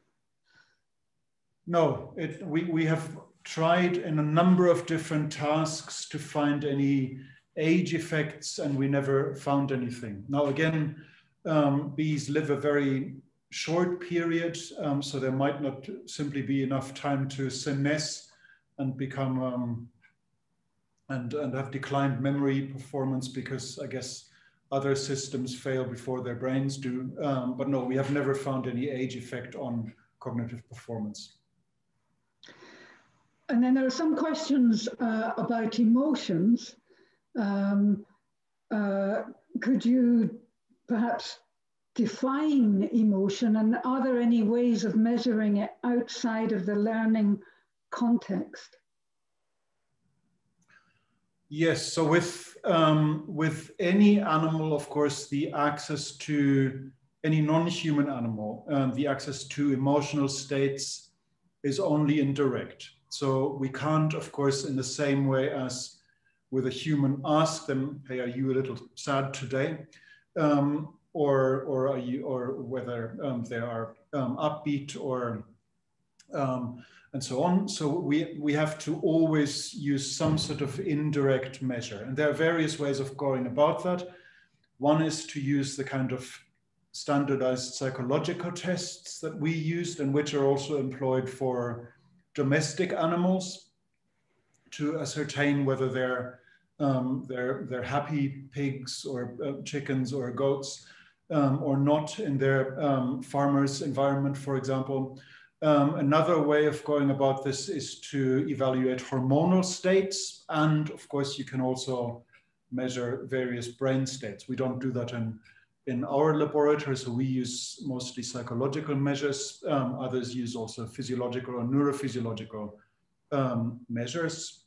No, it, we, we have tried in a number of different tasks to find any age effects and we never found anything. Now, again, um, bees live a very short period, um, so there might not simply be enough time to senesce and become um, and, and have declined memory performance because I guess other systems fail before their brains do. Um, but no, we have never found any age effect on cognitive performance. And then there are some questions uh, about emotions. Um, uh, could you perhaps define emotion and are there any ways of measuring it outside of the learning context? Yes, so with um, with any animal, of course, the access to any non-human animal, um, the access to emotional states is only indirect. So we can't, of course, in the same way as with a human, ask them, "Hey, are you a little sad today?" Um, or or are you, or whether um, they are um, upbeat or um, and so on. So we, we have to always use some sort of indirect measure. And there are various ways of going about that. One is to use the kind of standardized psychological tests that we used and which are also employed for domestic animals to ascertain whether they're um, they're, they're happy pigs or uh, chickens or goats um, or not in their um, farmer's environment, for example. Um, another way of going about this is to evaluate hormonal states. And of course, you can also measure various brain states. We don't do that in, in our laboratory, so we use mostly psychological measures. Um, others use also physiological or neurophysiological um, measures.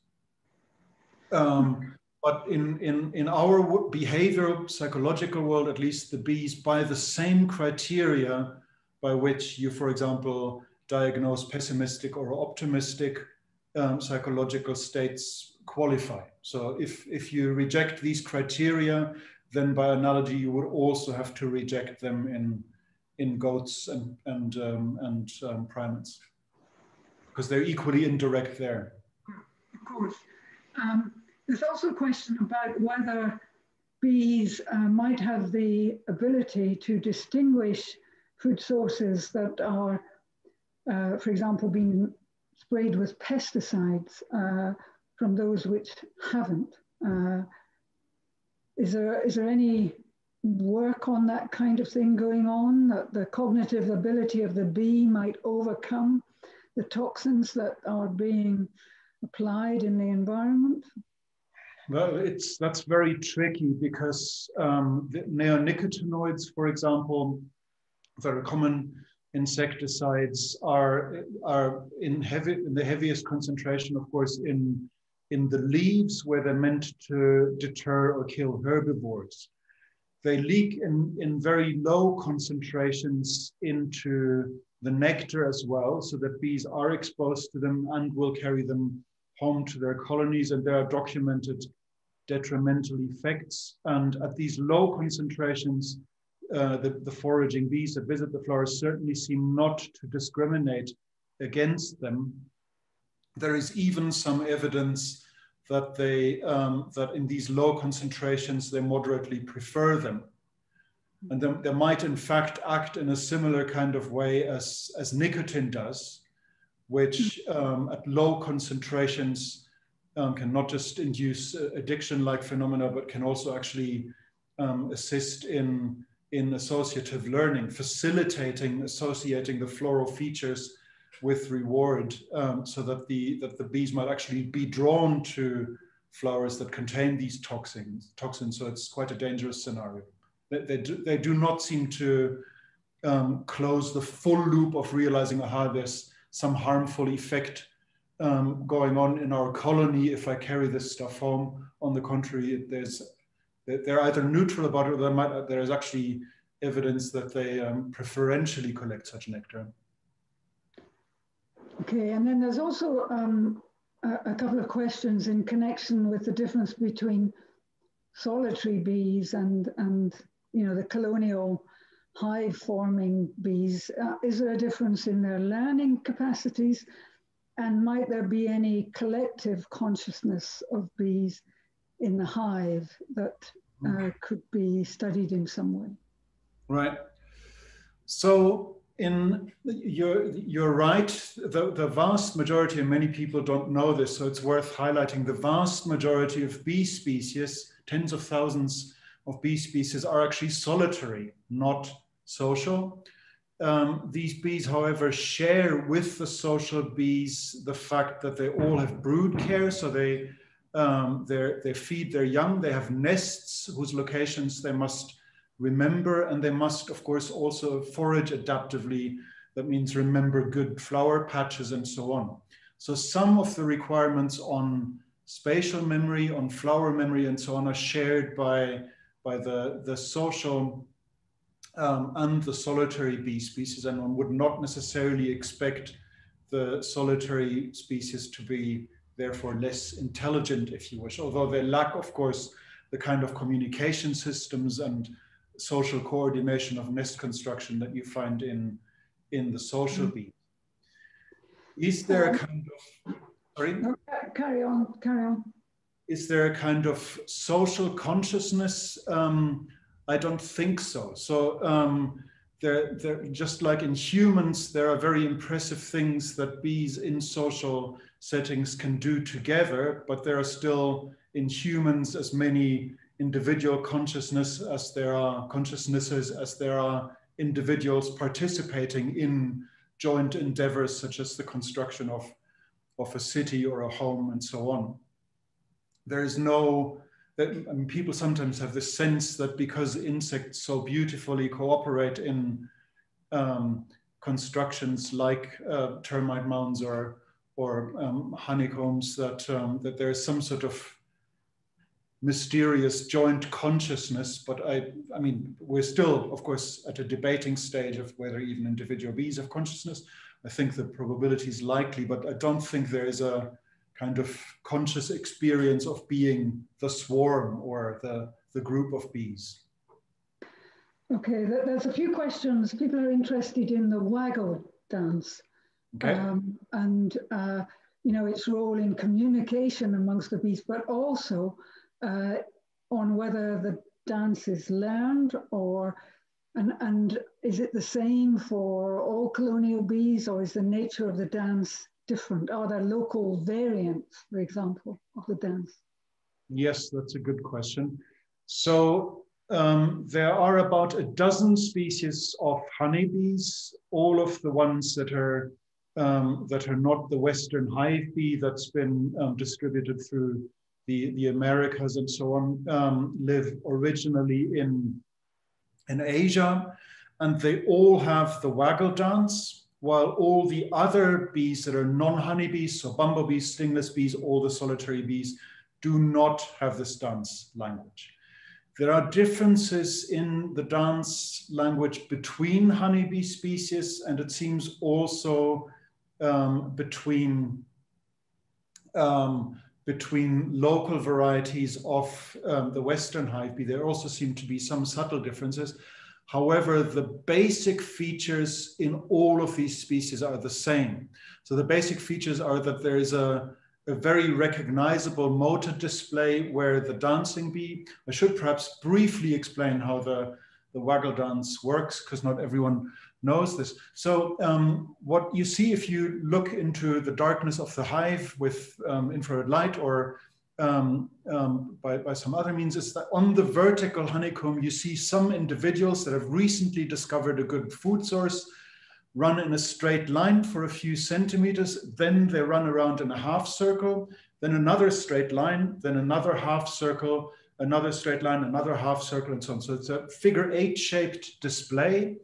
Um, but in, in, in our behavioral psychological world, at least the bees, by the same criteria by which you, for example, diagnose pessimistic or optimistic um, psychological states qualify. So if, if you reject these criteria, then by analogy, you would also have to reject them in, in goats and, and, um, and um, primates. because they're equally indirect there. Of course. Um, there's also a question about whether bees uh, might have the ability to distinguish food sources that are, uh, for example, being sprayed with pesticides uh, from those which haven't. Uh, is there is there any work on that kind of thing going on? That the cognitive ability of the bee might overcome the toxins that are being applied in the environment? Well, it's that's very tricky because um, neonicotinoids, for example, very common insecticides are are in heavy in the heaviest concentration, of course, in in the leaves where they're meant to deter or kill herbivores. They leak in, in very low concentrations into the nectar as well, so that bees are exposed to them and will carry them home to their colonies, and there are documented detrimental effects. And at these low concentrations, uh, the, the foraging bees that visit the flowers certainly seem not to discriminate against them. There is even some evidence that they um, that in these low concentrations they moderately prefer them, and they, they might in fact act in a similar kind of way as as nicotine does, which um, at low concentrations um, can not just induce addiction-like phenomena, but can also actually um, assist in in associative learning, facilitating associating the floral features with reward um, so that the that the bees might actually be drawn to flowers that contain these toxins toxins. So it's quite a dangerous scenario. They, they, do, they do not seem to um, close the full loop of realizing aha there's some harmful effect um, going on in our colony if i carry this stuff home. On the contrary there's they're either neutral about it or there might there is actually evidence that they um, preferentially collect such nectar Okay, and then there's also um, a, a, couple of questions in connection with the difference between solitary bees and, and you know, the colonial hive forming bees. Uh, is there a difference in their learning capacities? And might there be any collective consciousness of bees in the hive that uh, could be studied in some way? Right. So in you're you're right the, the vast majority and many people don't know this so it's worth highlighting the vast majority of bee species tens of thousands of bee species are actually solitary not social um, these bees however share with the social bees the fact that they all have brood care so they um, they feed their young they have nests whose locations they must remember, and they must, of course, also forage adaptively. That means remember good flower patches and so on. So some of the requirements on spatial memory, on flower memory, and so on are shared by, by the, the social um, and the solitary bee species, and one would not necessarily expect the solitary species to be therefore less intelligent, if you wish, although they lack, of course, the kind of communication systems and social coordination of nest construction that you find in in the social bee. Is there a kind of sorry? carry on, carry on. Is there a kind of social consciousness? Um, I don't think so. So um, there, there, just like in humans, there are very impressive things that bees in social settings can do together, but there are still in humans as many individual consciousness as there are consciousnesses as there are individuals participating in joint endeavors such as the construction of, of a city or a home and so on. There is no, that, people sometimes have the sense that because insects so beautifully cooperate in um, constructions like uh, termite mounds or, or um, honeycombs, that, um, that there is some sort of mysterious joint consciousness. But I, I mean, we're still, of course, at a debating stage of whether even individual bees have consciousness. I think the probability is likely, but I don't think there is a kind of conscious experience of being the swarm or the, the group of bees. Okay, there's a few questions. People are interested in the waggle dance. Okay. um, and uh, you know its role in communication amongst the bees, but also uh, on whether the dance is learned or and and is it the same for all colonial bees, or is the nature of the dance different? Are there local variants, for example, of the dance? Yes, that's a good question. So um, there are about a dozen species of honeybees, all of the ones that are um, that are not the Western hive bee that's been um, distributed through the, the Americas and so on, um, live originally in, in Asia. And they all have the waggle dance, while all the other bees that are non-honeybees, so bumblebees, stingless bees, all the solitary bees, do not have this dance language. There are differences in the dance language between honeybee species, and it seems also um, between um, between local varieties of um, the Western hive bee. There also seem to be some subtle differences. However, the basic features in all of these species are the same. So the basic features are that there is a, a very recognizable motor display where the dancing bee, I should perhaps briefly explain how the, the waggle dance works because not everyone knows this. So um, what you see if you look into the darkness of the hive with um, infrared light or um, um, by, by some other means is that on the vertical honeycomb, you see some individuals that have recently discovered a good food source run in a straight line for a few centimeters, then they run around in a half circle, then another straight line, then another half circle, another straight line, another half circle, and so on. So it's a figure eight shaped display.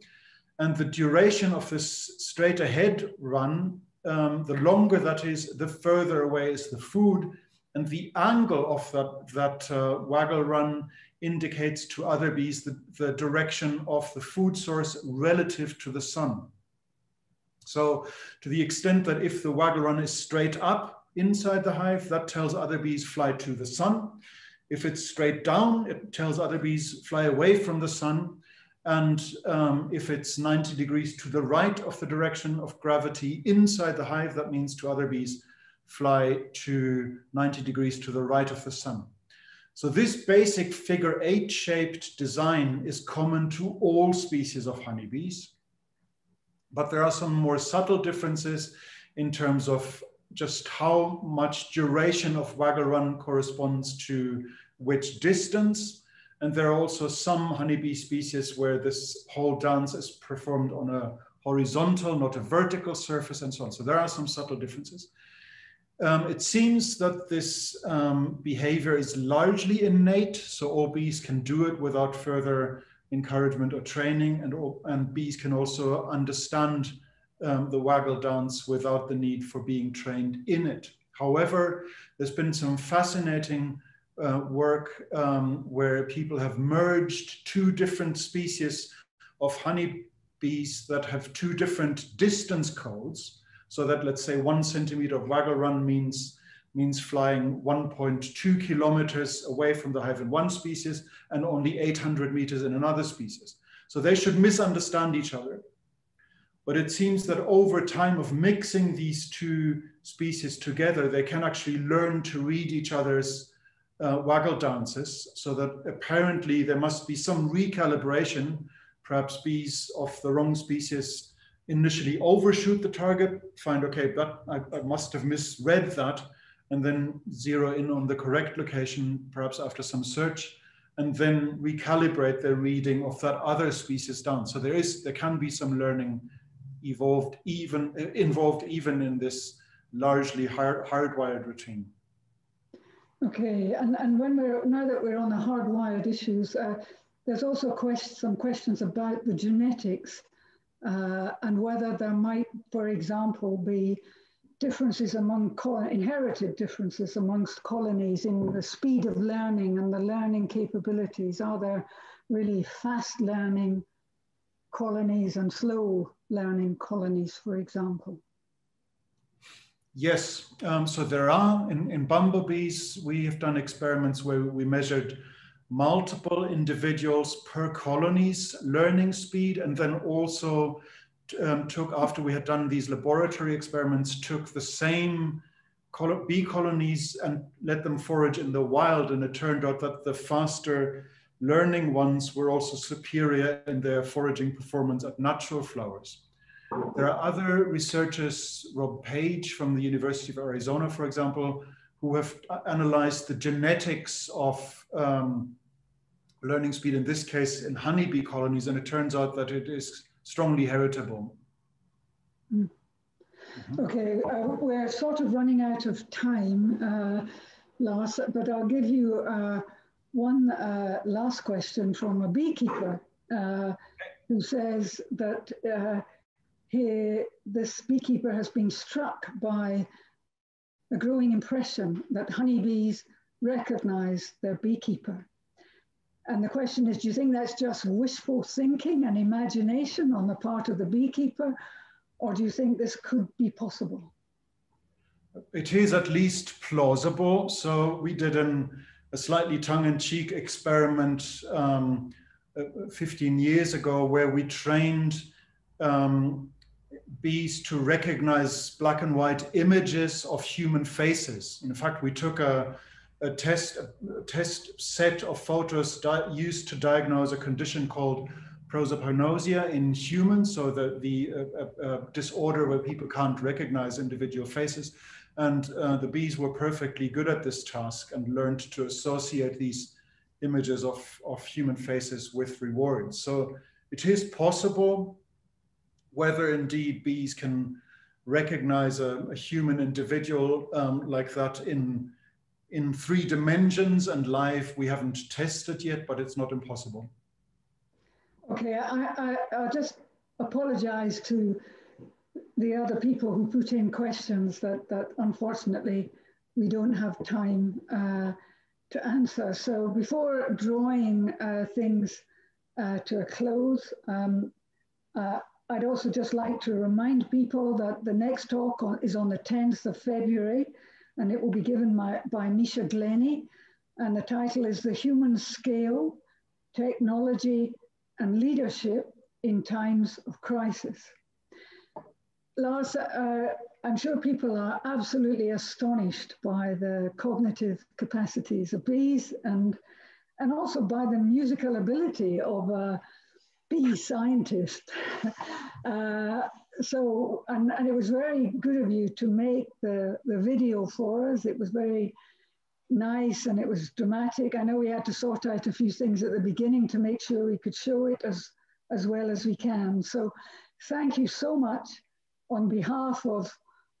And the duration of this straight ahead run, um, the longer that is, the further away is the food. And the angle of that, that uh, waggle run indicates to other bees the, the direction of the food source relative to the sun. So to the extent that if the waggle run is straight up inside the hive, that tells other bees fly to the sun. If it's straight down, it tells other bees fly away from the sun. And um, if it's 90 degrees to the right of the direction of gravity inside the hive, that means to other bees fly to 90 degrees to the right of the sun. So this basic figure eight shaped design is common to all species of honeybees. But there are some more subtle differences in terms of just how much duration of waggle run corresponds to which distance. And there are also some honeybee species where this whole dance is performed on a horizontal, not a vertical surface and so on. So there are some subtle differences. Um, it seems that this um, behavior is largely innate, so all bees can do it without further encouragement or training, and, and bees can also understand um, the waggle dance without the need for being trained in it. However, there's been some fascinating uh, work um, where people have merged two different species of honeybees that have two different distance codes. So that let's say one centimeter of waggle run means means flying 1.2 kilometers away from the hive in one species and only 800 meters in another species. So they should misunderstand each other. But it seems that over time of mixing these two species together, they can actually learn to read each other's uh, waggle dances. So that apparently there must be some recalibration. Perhaps bees of the wrong species initially overshoot the target, find, okay, but I, I must have misread that and then zero in on the correct location, perhaps after some search, and then recalibrate their reading of that other species down. So there is, there can be some learning evolved even involved even in this largely hard, hardwired routine. Okay, and, and when we're now that we're on the hardwired issues, uh, there's also quest some questions about the genetics uh, and whether there might, for example, be differences among inherited differences amongst colonies in the speed of learning and the learning capabilities? Are there really fast learning colonies and slow learning colonies, for example? Yes, um, so there are in, in bumblebees, we have done experiments where we measured multiple individuals per colony's learning speed and then also um, took, after we had done these laboratory experiments, took the same bee colonies and let them forage in the wild. And it turned out that the faster learning ones were also superior in their foraging performance at natural flowers. There are other researchers, Rob Page from the University of Arizona, for example, who have analyzed the genetics of um, learning speed, in this case in honeybee colonies, and it turns out that it is strongly heritable. Mm. Okay, uh, we're sort of running out of time, uh, Lars, but I'll give you uh, one uh, last question from a beekeeper uh, who says that uh, he, this beekeeper has been struck by a growing impression that honeybees recognize their beekeeper. And the question is, do you think that's just wishful thinking and imagination on the part of the beekeeper, or do you think this could be possible? It is at least plausible. So we did an, a slightly tongue-in-cheek experiment um, uh, 15 years ago where we trained um, bees to recognize black and white images of human faces. In fact, we took a, a test, a test set of photos used to diagnose a condition called prosopagnosia in humans, so the, the uh, uh, uh, disorder where people can't recognize individual faces. And uh, the bees were perfectly good at this task and learned to associate these images of, of human faces with rewards. So it is possible whether indeed bees can recognize a, a human individual um, like that in, in three dimensions and live, we haven't tested yet, but it's not impossible. Okay, I, I, I'll just apologize to the other people who put in questions that, that unfortunately we don't have time uh, to answer. So before drawing uh, things uh, to a close, um, uh, I'd also just like to remind people that the next talk on, is on the 10th of February, and it will be given by, by Misha Glenny. And the title is The Human Scale, Technology and Leadership in Times of Crisis. Lars, uh, I'm sure people are absolutely astonished by the cognitive capacities of bees and, and also by the musical ability of uh, bee scientist. (laughs) uh, so, and, and it was very good of you to make the, the video for us. It was very nice and it was dramatic. I know we had to sort out a few things at the beginning to make sure we could show it as, as well as we can. So thank you so much on behalf of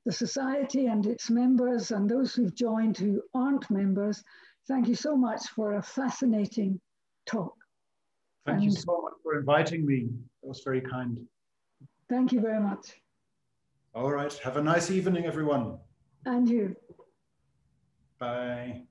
the Society and its members and those who've joined who aren't members. Thank you so much for a fascinating talk. Thank and you so much for inviting me. That was very kind. Thank you very much. All right. Have a nice evening, everyone. And you. Bye.